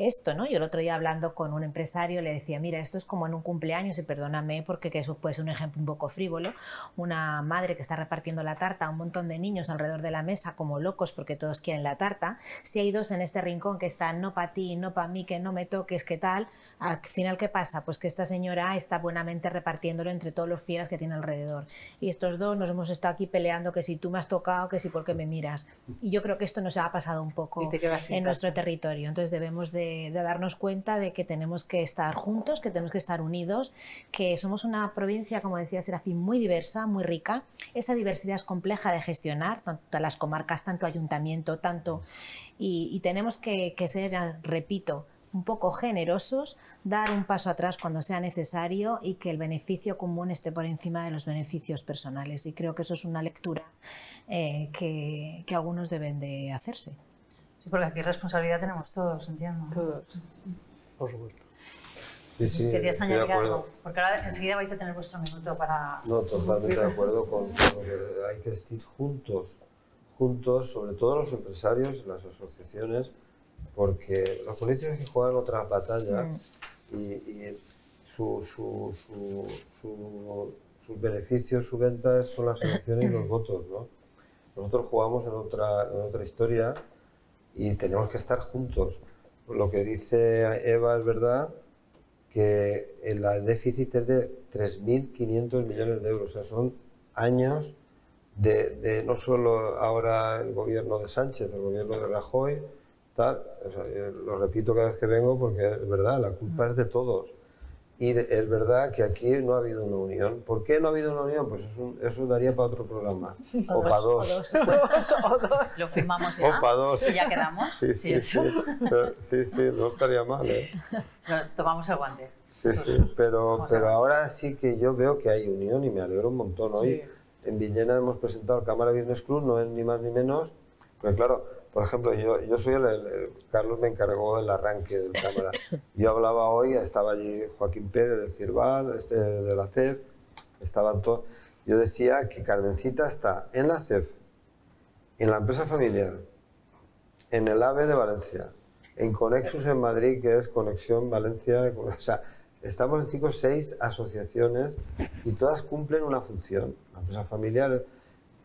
S5: esto, ¿no? Yo el otro día hablando con un empresario le decía, mira, esto es como en un cumpleaños, y perdóname porque eso puede ser un ejemplo un poco frívolo, una madre que está repartiendo la tarta a un montón de niños alrededor de la mesa como locos porque todos quieren la tarta, si hay dos en este rincón que están no para ti, no para mí, que no me toques, qué tal, al final ¿qué pasa? Pues que esta señora está buenamente repartiéndolo entre todos los fieras que tiene alrededor. Y estos dos nos hemos estado aquí peleando que si tú me has tocado, que si por qué me miras. Y yo creo que esto nos ha pasado un poco en nuestro territorio. Entonces debemos de de, darnos cuenta de que tenemos que estar juntos, que tenemos que estar unidos, que somos una provincia, como decía Serafín, muy diversa, muy rica. Esa diversidad es compleja de gestionar, tanto las comarcas, tanto ayuntamiento, tanto... Y, tenemos que, ser, repito, un poco generosos, dar un paso atrás cuando sea necesario y que el beneficio común esté por encima de los beneficios personales. Y creo que eso es una lectura eh, que, que algunos deben de hacerse.
S1: Sí, porque aquí responsabilidad tenemos todos, entiendo.
S3: Todos, por supuesto.
S2: Sí, sí,
S1: Querías añadir algo, porque ahora enseguida vais a tener vuestro minuto para...
S2: No, totalmente de acuerdo con, que hay que estar juntos, juntos, sobre todo los empresarios, las asociaciones, porque los políticos que juegan otras batallas mm. y, su, su, su, sus beneficios, su venta son las elecciones y los votos, ¿no? Nosotros jugamos en otra, en otra historia y tenemos que estar juntos. Lo que dice Eva es verdad que el déficit es de 3.500 millones de euros, o sea, son años de, no solo ahora el gobierno de Sánchez, el gobierno de Rajoy, tal, lo repito cada vez que vengo porque es verdad, la culpa es de todos. Y es verdad que aquí no ha habido una unión. ¿Por qué no ha habido una unión? Pues eso, daría para otro programa. O, para dos.
S1: O dos. Lo firmamos ya.
S2: O para dos.
S1: Y ya quedamos.
S2: Sí, sí, sí. sí, sí, no estaría mal. ¿eh?
S1: Tomamos el guante.
S2: Sí, sí, pero, pero ahora sí que yo veo que hay unión y me alegro un montón. Hoy en Villena hemos presentado el Cámara Business Club, no es ni más ni menos, pero claro, por ejemplo, yo, yo soy el, Carlos me encargó el arranque del cámara. Yo hablaba hoy, estaba allí Joaquín Pérez del Cirval, este, de la CEF, estaban todos. Yo decía que Carmencita está en la CEF, en la empresa familiar, en el AVE de Valencia, en Conexus en Madrid, que es Conexión Valencia, o sea, estamos en cinco o seis asociaciones y todas cumplen una función. La empresa familiar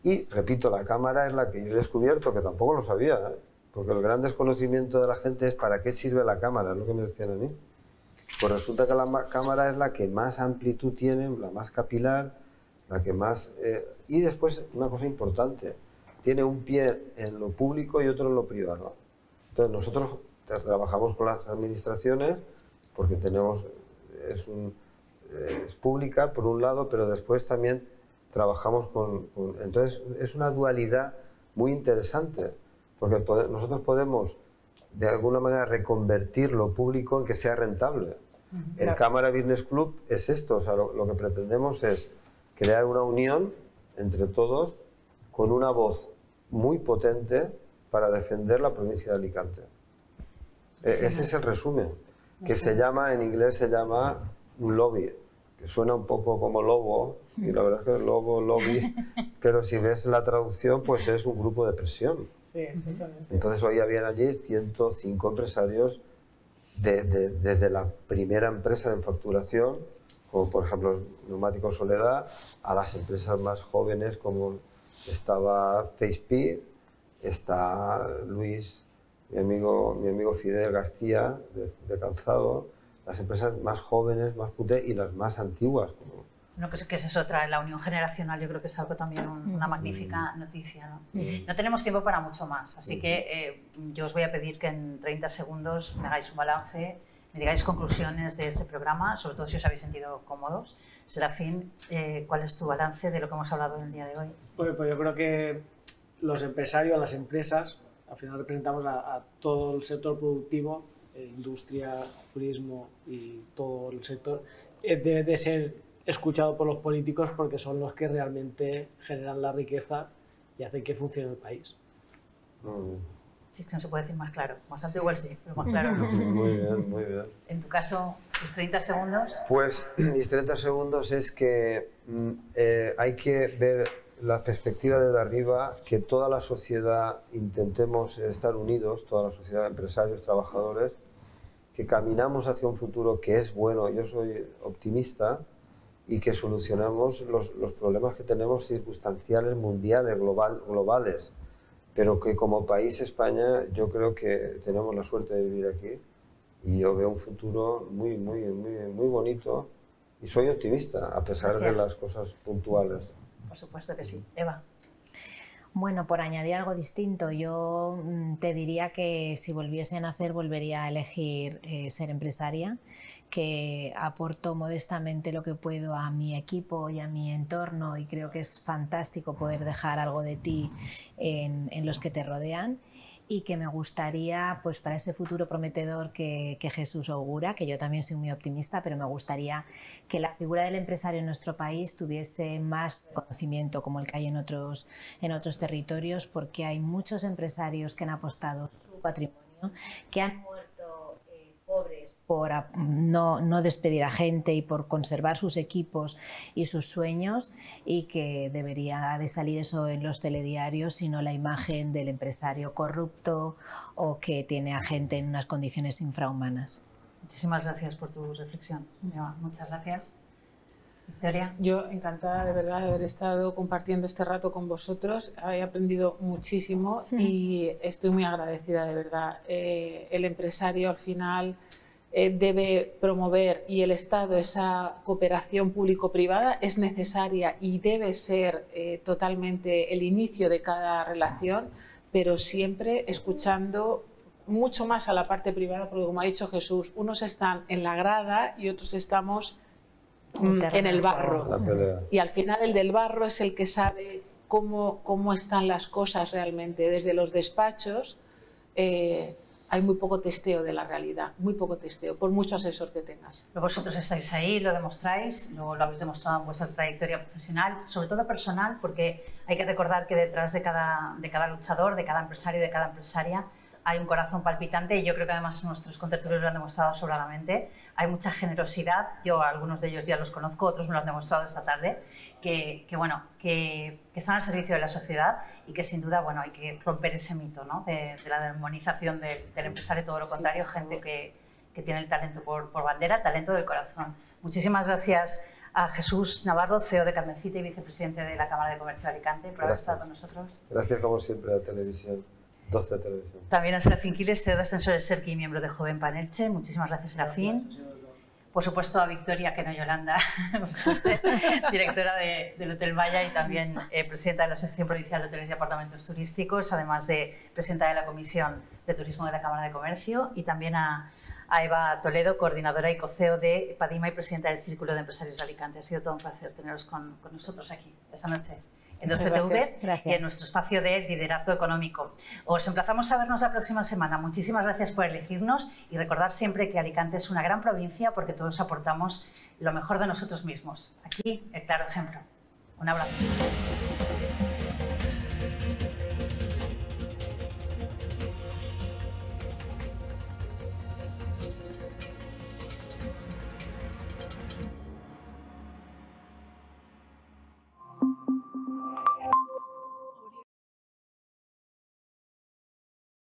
S2: y, repito, la cámara es la que yo he descubierto, que tampoco lo sabía, ¿eh? porque el gran desconocimiento de la gente es para qué sirve la cámara, es lo que me decían a mí. Pues resulta que la cámara es la que más amplitud tiene, la más capilar, la que más... Eh, y después, una cosa importante, tiene un pie en lo público y otro en lo privado. Entonces nosotros trabajamos con las administraciones porque tenemos... Es, un, eh, es pública por un lado, pero después también trabajamos con, Entonces, es una dualidad muy interesante, porque nosotros podemos, de alguna manera, reconvertir lo público en que sea rentable. El Cámara Business Club es esto, o sea, lo, que pretendemos es crear una unión entre todos con una voz muy potente para defender la provincia de Alicante. E, ese es el resumen, que se llama, en inglés se llama un lobby que suena un poco como lobo, y la verdad es que lobo, lobby, pero si ves la traducción, pues es un grupo de presión.
S3: Sí, exactamente.
S2: Entonces hoy habían allí 105 empresarios desde la primera empresa de facturación, como por ejemplo Neumático Soledad, a las empresas más jóvenes como estaba FaceP, está Luis, mi amigo, mi amigo Fidel García de, de Calzado, las empresas más jóvenes, más pute y las más antiguas, como
S1: No, que, que esa es otra, la unión generacional yo creo que es algo también una magnífica noticia. ¿no? no tenemos tiempo para mucho más, así que eh, yo os voy a pedir que en 30 segundos me hagáis un balance, me digáis conclusiones de este programa, sobre todo si os habéis sentido cómodos. Serafín, eh, ¿cuál es tu balance de lo que hemos hablado en el día de hoy?
S3: Pues, pues yo creo que los empresarios, las empresas, al final representamos a, a todo el sector productivo, industria, turismo y todo el sector, eh, debe de ser escuchado por los políticos porque son los que realmente generan la riqueza y hacen que funcione el país.
S1: Sí, que no se puede decir más claro. Más alto igual sí, pero más claro no.
S2: Muy bien, muy bien.
S1: En tu caso, tus 30 segundos.
S2: Pues mis 30 segundos es que mm, eh, hay que ver la perspectiva desde arriba, que toda la sociedad intentemos estar unidos, toda la sociedad, empresarios, trabajadores, que caminamos hacia un futuro que es bueno, yo soy optimista, y que solucionamos los, los problemas que tenemos circunstanciales mundiales, global, globales, pero que como país España yo creo que tenemos la suerte de vivir aquí y yo veo un futuro muy, muy, muy, muy bonito y soy optimista a pesar
S1: Gracias.
S2: de las cosas puntuales.
S1: Por supuesto que sí. Eva.
S5: Bueno, por añadir algo distinto, yo mm, te diría que si volviese a nacer volvería a elegir eh, ser empresaria, que aporto modestamente lo que puedo a mi equipo y a mi entorno y creo que es fantástico poder dejar algo de ti en los que te rodean y que me gustaría, pues para ese futuro prometedor que, que, Jesús augura, que yo también soy muy optimista, pero me gustaría que la figura del empresario en nuestro país tuviese más reconocimiento como el que hay en otros, en otros territorios, porque hay muchos empresarios que han apostado su patrimonio, que han por no, no, despedir a gente y por conservar sus equipos y sus sueños y que debería de salir eso en los telediarios, sino la imagen del empresario corrupto o que tiene a gente en unas condiciones infrahumanas.
S1: Muchísimas gracias por tu reflexión. Eva, muchas gracias. Victoria.
S4: Yo encantada de verdad de haber estado compartiendo este rato con vosotros. He aprendido muchísimo sí. y estoy muy agradecida de verdad. Eh, el empresario al final eh, debe promover y el Estado esa cooperación público-privada es necesaria y debe ser eh, totalmente el inicio de cada relación, pero siempre escuchando mucho más a la parte privada, porque como ha dicho Jesús, unos están en la grada y otros estamos mm, en el barro. Y al final el del barro es el que sabe cómo, cómo están las cosas realmente, desde los despachos. Eh, hay muy poco testeo de la realidad, muy poco testeo, por mucho asesor que tengas.
S1: Pero vosotros estáis ahí, lo demostráis, lo, habéis demostrado en vuestra trayectoria profesional, sobre todo personal, porque hay que recordar que detrás de cada luchador, de cada empresario, de cada empresaria, hay un corazón palpitante y yo creo que además nuestros contertulios lo han demostrado sobradamente. Hay mucha generosidad, yo a algunos de ellos ya los conozco, otros me lo han demostrado esta tarde, que, que bueno, que, que, están al servicio de la sociedad y que sin duda, bueno, hay que romper ese mito, ¿no? De, de la demonización de, del empresario, todo lo contrario, sí, gente que, que, tiene el talento por, por bandera, talento del corazón. Muchísimas gracias a Jesús Navarro, CEO de Carmencita y vicepresidente de la Cámara de Comercio de Alicante, por haber estado con nosotros.
S2: Gracias, como siempre, a la televisión. 12 de televisión.
S1: También a Serafín Quiles, CEO de Ascensores Serki y miembro de Joven Panelche. Muchísimas gracias, Serafín. Por supuesto, a Victoria, que no Yolanda, directora de, del Hotel Maya y también eh, presidenta de la Asociación Provincial de Hoteles y Apartamentos Turísticos, además de presidenta de la Comisión de Turismo de la Cámara de Comercio, y también a, Eva Toledo, coordinadora y coceo de Padima y presidenta del Círculo de Empresarios de Alicante. Ha sido todo un placer teneros con nosotros aquí esta noche en 12TV y en nuestro espacio de liderazgo económico. Os emplazamos a vernos la próxima semana. Muchísimas gracias por elegirnos y recordar siempre que Alicante es una gran provincia porque todos aportamos lo mejor de nosotros mismos. Aquí, el claro ejemplo. Un abrazo.